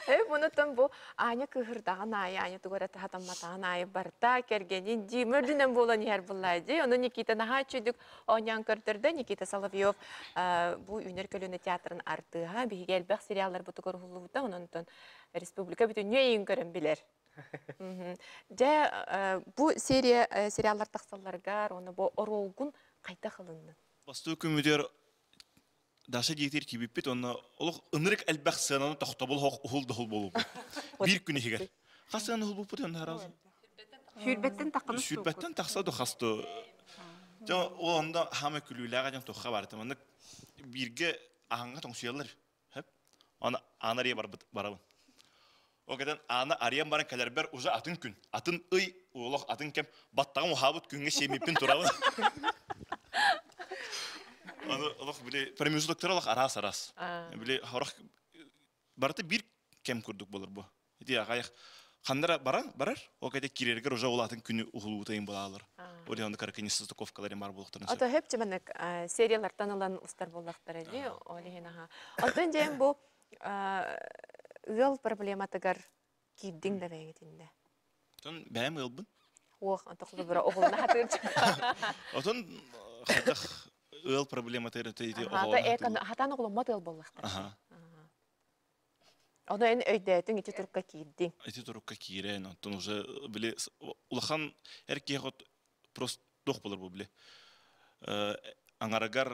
Э, бұнытын бұл аня кыһырдағын айы, аня тугара тахатамматағын айы барта кергенин ди мөрдүнен болан ер булайды. Оны Никита наха чүдүк онян көрдөрдө Никита Соловьев бу үнер көлөнө театрын артыга биге элбек сериалдар буту көрүлүбүтө онунтон республика бүтүн нөйүн көрөн билер. Жа бу серия сериаллар тахсалларга оны бу оролгун кайта кылынды. Бастуу күмүдер Даша диетер кибиппит, онна олох ынырык әлбәк сынаны тохтобол хок ухул дохул болуп. Бир күнү хигер. Хасаны хул бупут онна хараз. Хүрбеттен таққаны Сүрбәттен тақса до хасты. Жа онда хама күлүләгә жан тохка бар таманы бирге аңга тоңсуялар. Ана анария бар барабын. О кадан ана ариям баран калербер уже атын күн. Атын ый олох атын кем баттагы мухабыт күнгө семиппин турабы. Аны олох биле премиузлыктар олох арас арас. Биле хорох барты бир кем күрдүк болор бу. Ити агайык хандара баран барар, о кайда кирергер уже олатын күнү ухулутайын болалар. Оли анда каракени стыковкалары бар болуктарын. Ата хеп чеманек сериялардан алан устар боллактар эди, оли хенаха. Атын жем бу ыл проблематыгар киддиң да бәгетинде. Тон бәм ылбын. Ох, антоклы бир оглуна хатыр. Отон хатах ыл проблема тері тейді Ата экан хатан оглу мотел боллактар. Ага. Оны эн өйдәтин ити турукка киддиң. Эти турукка кирен, онтон уже биле улахан эрке хот просто дох болар бу биле. Аңарагар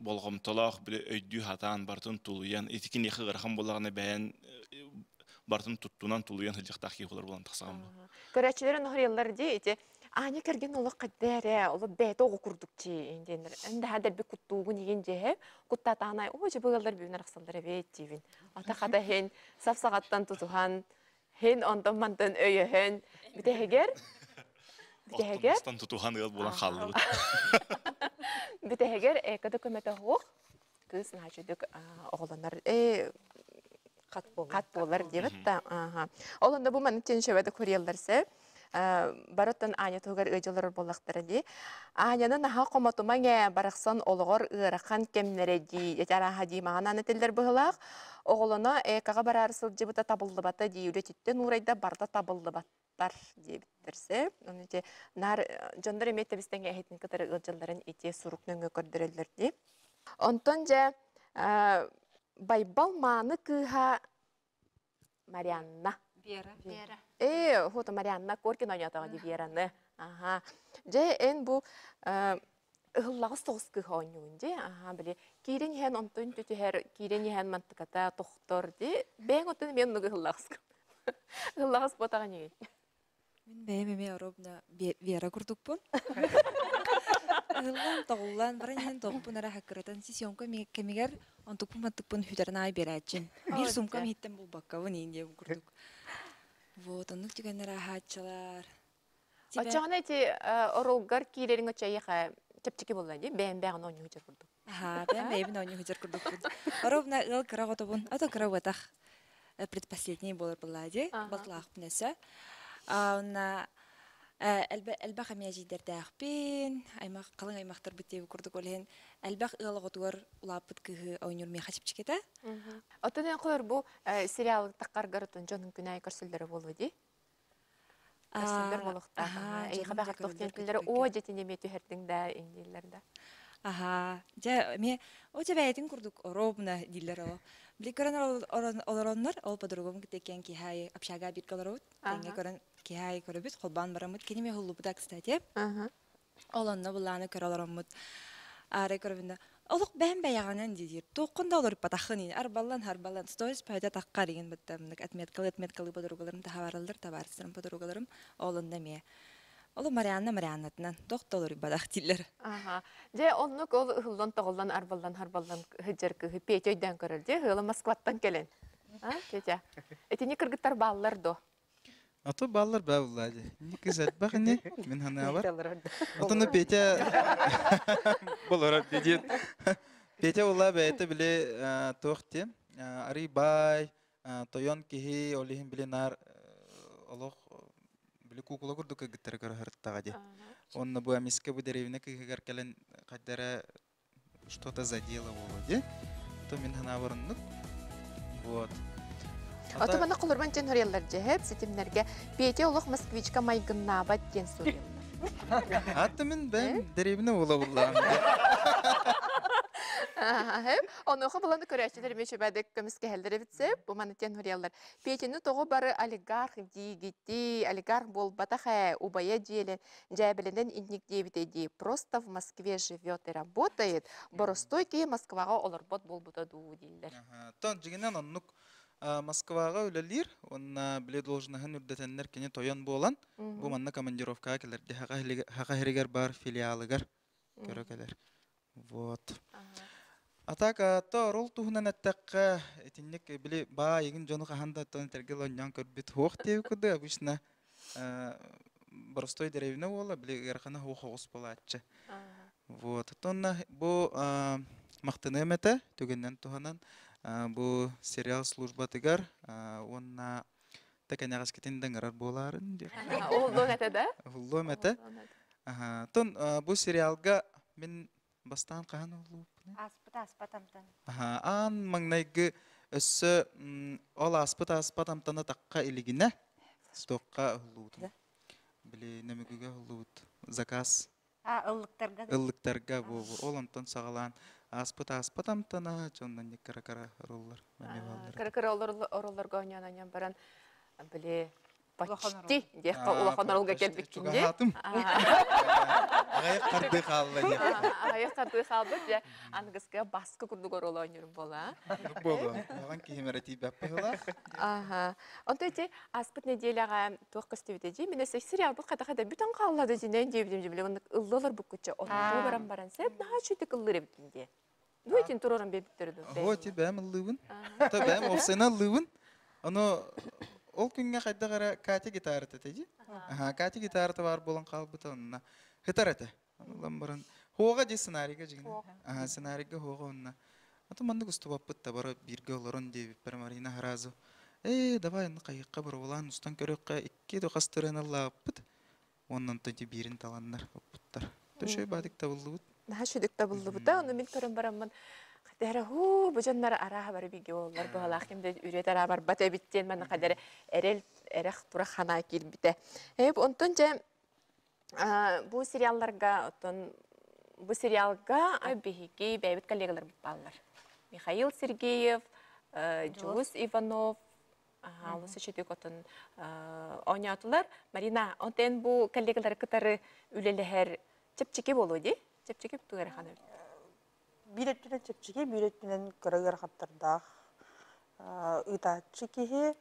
болгомтолох биле өйдү хатан бартын тулуян этикин яхы гархан болагына бәян бартын туттунан тулуян хылжактак ки болар болан тахсагам. Көрәчләрен нохрыяллар ди ити Аня керген олы қаддәрі, олы бәйті оғы күрдік инденер. Энді хадыр бі күттуғын еген жеhe, күтта тағанай, о, же бұғалар бүйін арақсалдар әбет дейбін. Ата қада хен, сапсағаттан тұтуған, хен ондан мантан өйі хен, бітәгер, бітәгер, Остан тутухан ыл болан халлы. бітәгер, әкіді көмәті хоқ, кыз начудық оғыланар, Қат бол. қат болар дебет та. Аха. Ол онда бу мен тен шөбәдә күрелләрсә, бараттан Аня тугар ыҗылар булактыры ди. Аняны наха коматумаңа бараксан олгор ырахан кемнәре ди. Ятара хади магана нәтелләр булак. Оғлына экага барар сылҗыбыта табылды бата ди. Үрәтиттен урайда барда табылды баттар ди биттерсә. Оны те нар җандар эмете бистән әһетен кытыр ыҗылларын ите сурукныңга көрдөрәләр ди. Онтон же байбал маны кыха Марианна. Вера. Вера. Э, хота Марианна коркин ойнатага ди Вераны. Ага. Же эн бу ыллагыс тогус кыха ойнуун же. Ага, биле кирен хен онтон түтү хер кирен хен мантыката тохтор ди. Бен отын мен нугы ыллагыс. Ыллагыс ботага неге. Мен бәймеме оробна Вера курдукпун. Ылган тоғулан баран ен тоғупун ара хаккыратын си съемка кемигер онтукпун маттыкпун хүтерна ай берәчин. Бир сумка миттен бул баккабын инде курдук. Вот, онук тигән ара хатчалар. Очагына ти очаяха чепчики булла ди. Бен бен ойнуу жер булду. Ага, бәйм бәйбин ойну хүтер курдукпун. Оробна ыл кыра готобун. Ато кыра ватах предпоследний болар буллади. Батлах пнесе. А на Әлбәқ әмия жидердәқпен, аймақ, қалың аймақтар бүттегі күрдік олен, әлбәқ ұлағытуар ұлапыт күйі ойныр мен қачып чекеті? Отын қойыр бұл сериал таққар ғарытын жонын күнәй көрсілдері болу ди? Көрсілдер болуқта. Эйға бәқ тоқтен күлдері о жетіне ме түйердің да индейлерді. Аха, жа, ме, о жа бәйтін күрдік оробна дилер олы. Биликөрөн олороннор, ол подругом китекен ки хай общага колорот. Тенге көрөн ки хай көрөбүт, холбан барамыт, кене ме холлубута, кстати. Олонно буланы көр олороммут. Аре көрөбүндө. Олук бән бәяганан дидир. Тоқында олор патахын арбаллан харбаллан сторис пайда таққа деген биттемник отметкалы отметкалы подругаларым тахаваралдар табарыстырым подругаларым олонда ме. Олы Марианна Марианнатынан доктолор бадах тиллер. Ага. Же оннук ол хыллан тоголлан арбаллан харбаллан хыжар кыһы петейден көрөр же хылы Москваттан келен. А, тетя. Этини кыргыттар баллар до. Ато баллар ба уллади. Ни кызат бахне мен хана бар. Отоны Петя болор дедин. Петя улла бәйте биле тохте. Ари бай тойон кихи олихин биле нар олох биле кукула курдук гиттер көр хырттага де. Онна бу амиске бу деревне кигер келен каддара что-то задело де. То мен хана барыннык. Вот. Ото бана кулурман тен хореллар жехеп сетимнерге Петя олох москвичка майгынна бән ола. Хеп, онохо буланы көрәчләр мече бәдек көмискә хәлдәре битсе, бу маны тен хореллар. Петяны тогы бары олигарх дигити, олигарх бол батаха убая деле, жабеленен инник дебите ди. Просто в Москве живет и работает. Боростойки Москвага оларбот бол бута ду дилер. Тон Москвага үлелир, онна биле должныһын үрдәтәннәр кене тоян болан. Бу манна командировкага келер. Хака херигер бар филиалыгар көрөкелер. Вот. Атака то рол туһунан әттәккә этинник биле ба егин жону ханда тон тергел оннян көрбит хук тев куды обычно простой деревня ола биле ярхана ху хогус болатчы. Вот. Тонна бу мактыны мете түгеннән туһанан бу сериал служба тигар онна текене гаскетин дәңгәрәр боларын дип. Ул логата да? Ул мете. Ага. Тон бу сериалга мен бастан кахан улу. Аспыт аспыт амтан. Ага, ан маңнайгы өссө ол аспыт аспыт амтана такка илигине. Стокка улут. Биле немегүгө улут. Заказ. А, ыллыктарга. Ыллыктарга бу ол антон сагалан. Аспыт аспыт амтана чондан не кара кара роллар. Кара кара олар оролларга ойнан ойнан баран биле почти диэхка улахоноролга келбиккинде Чугахатым. Агай карды халла деп. аяк карды халбыт же ангыска баскы курдук оролоонюр бола Боло. Аган кихемере тибеп бахыла. Ага. Онто те аспыт неделяга туак көстүбүтэ жи мене сериал бу ката ката бүтөн каллады жинен дебидим жи биле ыллылар буккуча отту баран баран сеп наа чүтүк ыллыр эбитинде. Дуйтин турорун бебиттерди. О ти бәм лывын. Та бәм оксена лывын. Аны ол күнгә кайда гара кати гитара тәтеҗи. Аха, кати гитара бар булан калбыта онна. Хитарата. Анылам баран. Хога ди сценарийга жигин. Аха, сценарийга хога онна. Аты манды густу та бара бирге олорон деп бер Марина Харазу. Э, давай аны кайыкка бар улан устан көрөккә икки до кастырын аллаппыт. Оннан төнти бирин таланнар опуттар. Төшөй бадык табылды. Наа чүтүк табылды бута, оны мен көрөн бараммын. Кадара ху бужаннар араха бар биге олар баалах кимде үрет ара бар бата биттен мен кадара эрел эрех тура хана килбите. Э онтон же а, бу сериалларга отон бу сериалга бихики бәйбит коллегалар баллар. Михаил Сергеев, э, Жулус Иванов, осы чөтүк отын ойнатылар. Марина, онтен бу коллегалар кытары үлелехер чепчеке болу ди? Чепчеке тугар хана. Бирэттүнен чепчиге, бирэттүнен кырыгар хаттардах. Ытачы кихи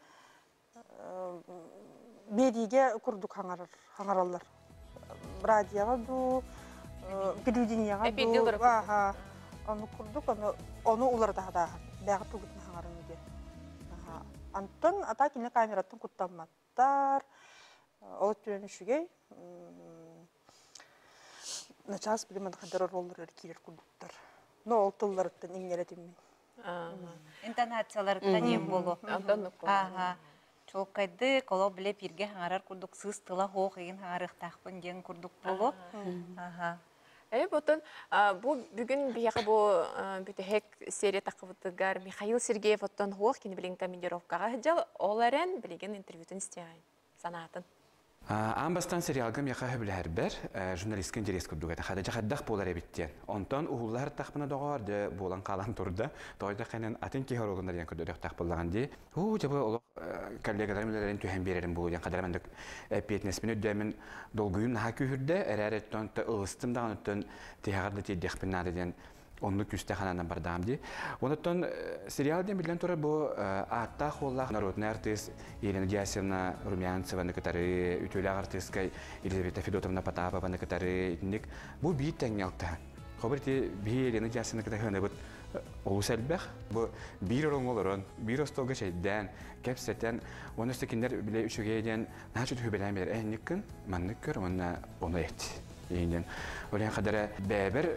медиге курдук хаңаралар. Радияга ду, телевиденияга Эпидилер ду. Оны курдук, оны уларда да бәгы тугытны хаңарын. Аха. Антон ата кине камераттан куттамматтар. Ол түрен үшүгей. Начас билем хадыр роллар килер курдуктар. Но ол тылларыттан иңнеретиммен. Интонацияларыттан ем болу. Антон Ага. Чолкайды коло биле пирге хаңарар курдук сыз тыла хоох еген хаңарыктахпын ден курдук болу. Ага. Э, ботон бу бүгүн бияка бу бүтехек серия такыбытыгар Михаил Сергеев оттон хуох кини билин командировкага хыжал оларен билеген интервьютун истеяйын. Санаатын. Амбастан сериалга мияка хөбүләр бер журналистка интерес күрдүгә хада жахаддах болар эбиттен. Онтон ухуллар тахпына догар де болан калан турда. Тойда атын ки хорогундар ян булган ди. Ху жабы ол коллегаларым белән түһән берерим бу ян кадар мен петнес минут дәмен долгуйым наха күһүрдә эрәреттон та ылыстым да онтон тиһагырда ти дехпиннады ден онны күсте хананан бардам ди. Онтон сериал ден билен тура бу атта холлах народный артист Елена Дясевна Румянцева на которые ütülä артистка Елизавета Федотовна Потапова на которые ник бу бит тәңнялта. Хоберти би Елена Дясевна ката хана бут Олусалбах бу бир оңолорон, бир остога шейдән, кепсетен, оны стекиндер биле үшөгеден, начыт хөбеләмер, ә никкин, маннык көр, онна оны эт. Ийден. Олен кадара бәбер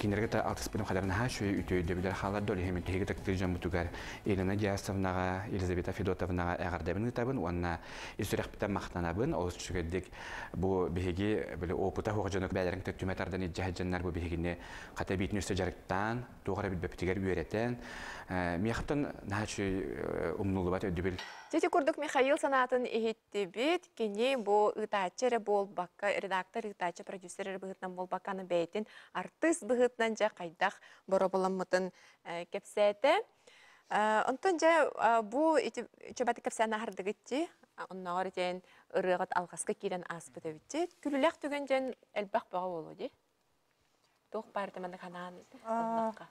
кинерге та алтыс бөлім қадарына ха шөй үтөйді білер халар долы хемен теге тактыр жан бутугар Елена Диясовнаға, Елизавета Федотовнаға әғардабын ытабын, онна исүрек бітен мақтанабын, ол шүгеддік бұ бігеге білі опыта төтүметардан иджахы жаннар бұ бігегіне қата бейтін үсті жарықтан, туғара біл бөптігер үйереттен, мияқтан наха шөй умнулы бат өді біл. Тети курдук Михаил санатын ихитти бит, кені бу ытачы бол бакка, редактор ытачы продюсер быгытнан бол бакканы бәйтін, артист быгытнан жа қайдақ боро боламмытын кепсәті. Онтон жа бу чөбаты кепсәні ардыгытти, оннағыр жен ырығыт алғасқа кирен аспыты битти. Күліләк түген баға болу ди. Тоқ қанан оннаққа.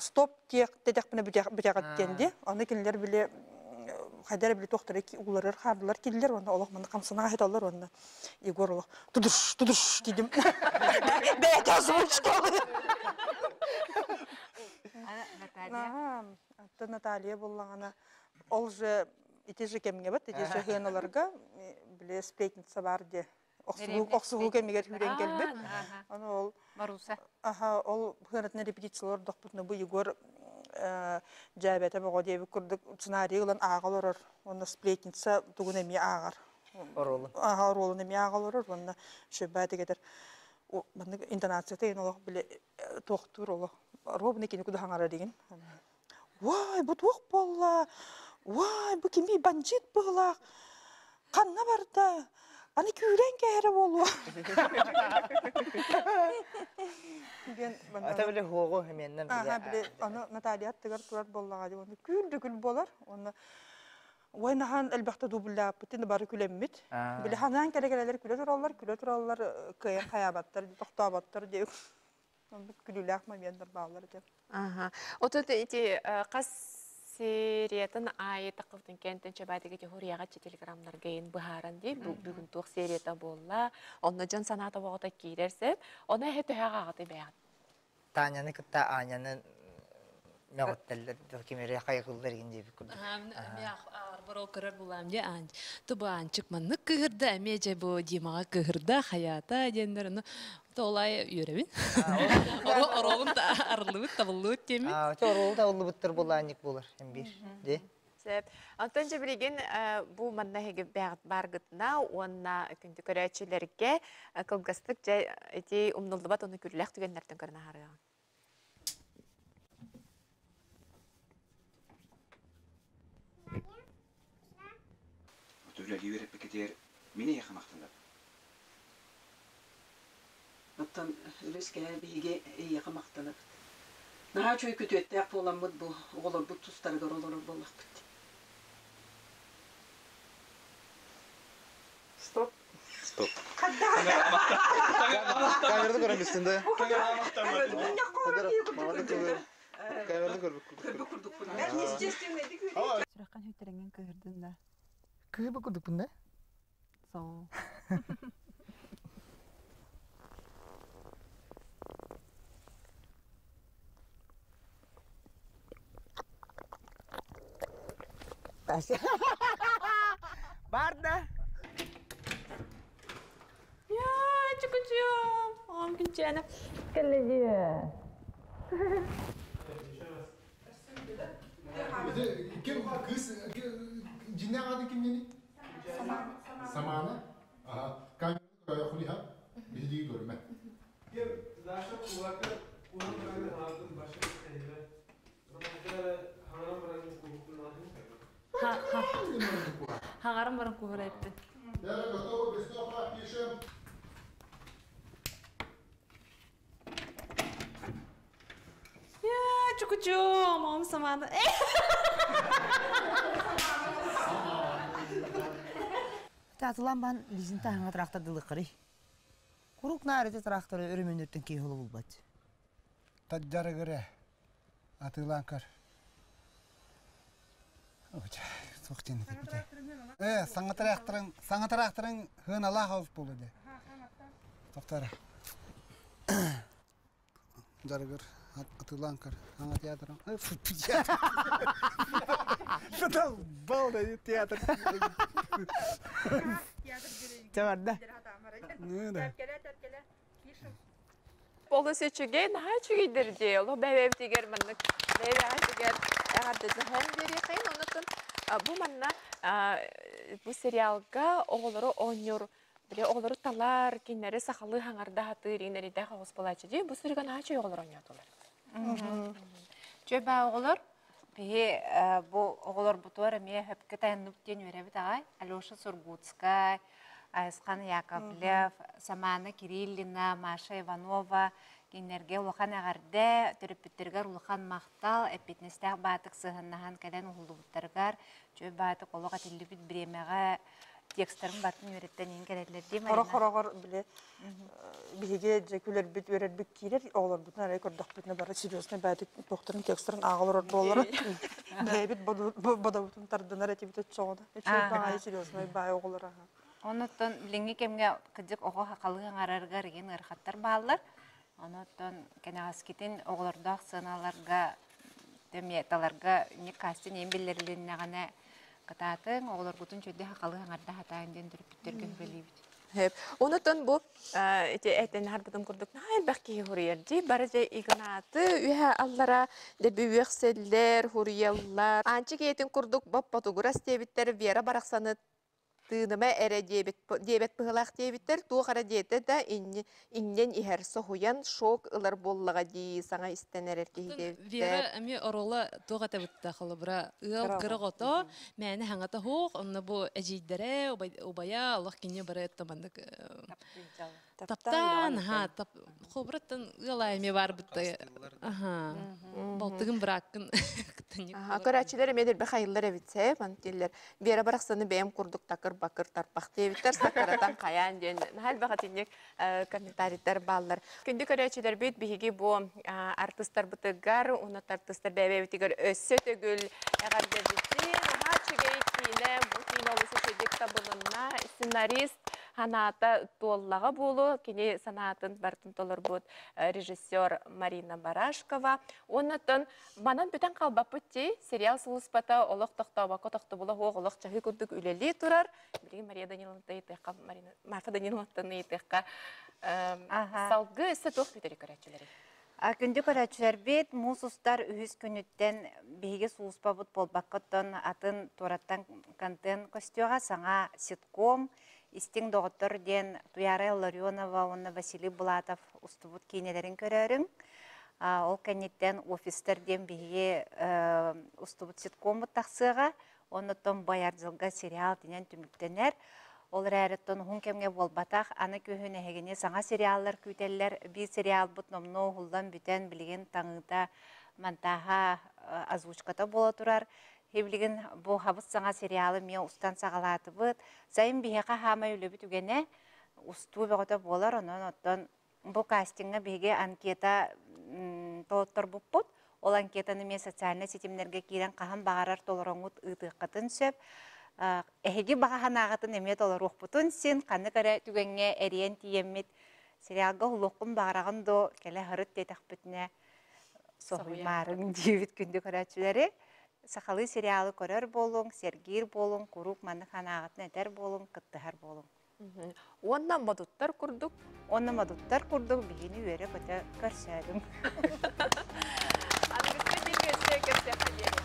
стоп тек тедек біне бітеғат денде. Аны келілер біле хайдар біле тоқтары уларыр хардылар келілер, онда олақ маны қамсына айталар, онда Егор олақ тудырш, тудырш дедім. Бәйт азуыш қалды. Атты Наталья боллағана. Ол же ите же кемге бат, ите же біле сплетница бар де. Оқсуғу кемегер хүрен. Аны ол Маруса. Аха, ол репетициялар бу Егор жабета бого сценарий. Оны сплетница тугун эми ағар. Оролу. Ага, оролу неме агалар, онна шөбә дегедер. О, мында интонация тейин олох биле тоқтур олох. Робны кини куда хаңара деген. Вай, бу болла. Вай, бу кими банжит була. Канна барда. Аны күрен кәре болу. Ата биле хого хеменнен Ага, биле аны Наталья тигер турар боллага деп. Оны күлдү күл болар. Оны Вайнахан әлбәттә дублап, битен бары күләммит. А. Биле ханан кәрәгәләр күлә торалар, күлә торалар, кыян хаябаттар, тохтабаттар дип. Оны күлүләк моменттер балалар дип. Ага. Отут ити қас сериятын айы тақывтын кентін чабайдығы те хурияға че телеграммдар гейін бұхаран бүгін туқ серията болла, онны жан саната боғыта кейдерсеп, оны әхе төһәға ағыты бәғат. Таняны кытта Аняны ан. Туба анчык манны кыгырда эме же бу димага кыгырда хаята дендер ну толай үйрөбүн. Оролун да арлыбыт табылыбыт теми. А, чорул да bir. Де. Сәп. Антон же билеген бу манна хеге бәгат баргытна, онна күнді көрәчілерге кылгастык же эти умнулдыбат оны күрләк түгеннәрден көрінә харыган. Төвләр йөреп бекетер яхамактында. Оттан үлескә биге эйе мактанып. Наха чөй көтөттәк боламыт бу оголор бу тустар горолор болак бит. Стоп. Стоп. Камерада көрөмүсүн да. Камерада көрбүк. Сұраққан хөйтеренген көгірдің да. Кыгы күрдүк бунда. Сол. Барда. Я, чукучум. Ом күнчәне. Kim kız cinne adı kim yeni? Саманы. Татылан бан лизин тахаңа трактор дылыкыры. Курук нарыты тракторы өрөмөнөттөн кей холу булбат. Таджары гыре. Атылан. Оча, соқтен бите. Э, саңа тракторың, саңа тракторың хын ала хаус болды. Атылан театрың. Что балда театр. Чабарда. Ну да. Болы сөчүге наха чүгейдер де, олы бәбәб тегер маннык, бәбәб тегер әғарды зәһән бері қайын, онытын bu manna bu serialga oğulları oynuyor. Bile oğulları talar, kinleri sakalı hangarda hatır, ineri de havuz bulaçı diye. Bu serialga naha çöy oğulları oynuyordular. Жөбә оғылыр, бе бу оғылыр бұтуар әме хөпкі тайынып ден өребі тағай. Алеша Сургутскай, Айсқан Яковлев, Самана Кириллина, Маша Иванова, Генерге улахан ағарда, төріппеттергер улахан мақтал, әпетнестәк батық сығыннахан кәлен ұлдығыттаргар, жөй батық олыға телебіт біремеға текстарын батын өреттен ең кәлелер дей Хора хорогор биле биге жекүлер бит өрер бит кирер оглар бутна рай кордох битне бара серьезно бәди докторын текстрын агалар болар. Бәбит бода бутун тардынар эти бит чоңда. Эче бай серьезно бай оглар. Онуттан билинги кемге кыдык ого хакалыгын арарга реген ырхаттар баалар. Онуттан кенегаскитин оглордах сыналарга төметаларга не эм билерлерine гана кататын оглор гутун чөйдө хакалыгын арда хатайын ден дүрүптөргө белибит. Hep. Onutun bu ete eten harbadan kurduk. Hayır belki huriyerci. Barıca ignatı ühe allara de büyükseller, huriyellar. Ançı etin kurduk bap fotoğraf tebitleri bir yere baraksanıt. Тыыныма эре диэбет пыһылаах диэбиттер туу хара диэте да иннен иһэр соһуян шок ылар боллага дии саҥа истенерер киһи Вера эми орола туга табытта халыбра ыл кырыгото мәне хаңата хук онна бу эжиддере убая аллах кине бары тамандык таптан ха тап хобраттан ыла эми бар битте аха балтыгын браккын көрәчилер эмедер бе хайыллар эбитсе мантиллер бера бараксаны бэм курдук такыр бакыр тарпах диэбиттер сакаратан каян диэн хал бага тинник комментарийлер баллар. Күндү көрәчилер бит биһиги бу артисттар бытыгар уна артисттар бэбэбитигер өссө төгүл. Эгар дебитин ха чигей кине бу кинолусу чедик табылына сценарист ханаата туоллага болу кини санаатын бартын толор бут режиссер Марина Барашкова. Оннатын манан бүтән калбаппытти сериал сулуспата олох тохтоба котохто була хо олох чахы курдук үлели турар. Бири Мария Даниловна Марина Марфа Даниловна тейтекка салгы эссе тох битери көрәчеләре. А күндү көрәчүләр бит мусустар үһүс күнүттен биһиге сууспабыт болбаккыттан атын тураттан контент костюга саңа ситком истиң доғыттыр ден Туяра Ларионова, онна Василий Булатов устубут кейнелерін көрерің. Ол кәнеттен офистер ден біге устубут ситком тақсыға, оны том баярдылға сериал денен түміктенер. Ол рәріттон хун кемге болбатақ, аны көхін әгене саңа сериаллар күтеллер, би сериал бұт номно хулдан бүтен білген таңыта мантаға озвучката бола турар. Хевлиген бу хабыс саңа сериалы мен устан сағалаты бұд. Сайын бихеқа хама үлі бүтігене усту бәғыта болар, онан оттан бу кастингна биге анкета толоттор бұппут. Ол анкетаны мен социальный сетимнерге кирен қахан бағарар толороңут ытыққатын сөп. Эхеги бағахан ағатын эме толоруқ бұтын сен, қаны кәрі түгенге әриен тиеммет. Сериалға хулуққын бағарағын до кәлі хырыт детақ бүтіне соғымарын дейбіт күнді көрәтшілері сахалы сериалы көрер болуң, сергер болуң, курук маннаханагытын әдер болуң, күттіғар болуң. Онына мадуттар күрдік? Оннан мадуттар курдук, бигини үйөрі көте көрсәрім. Анығыз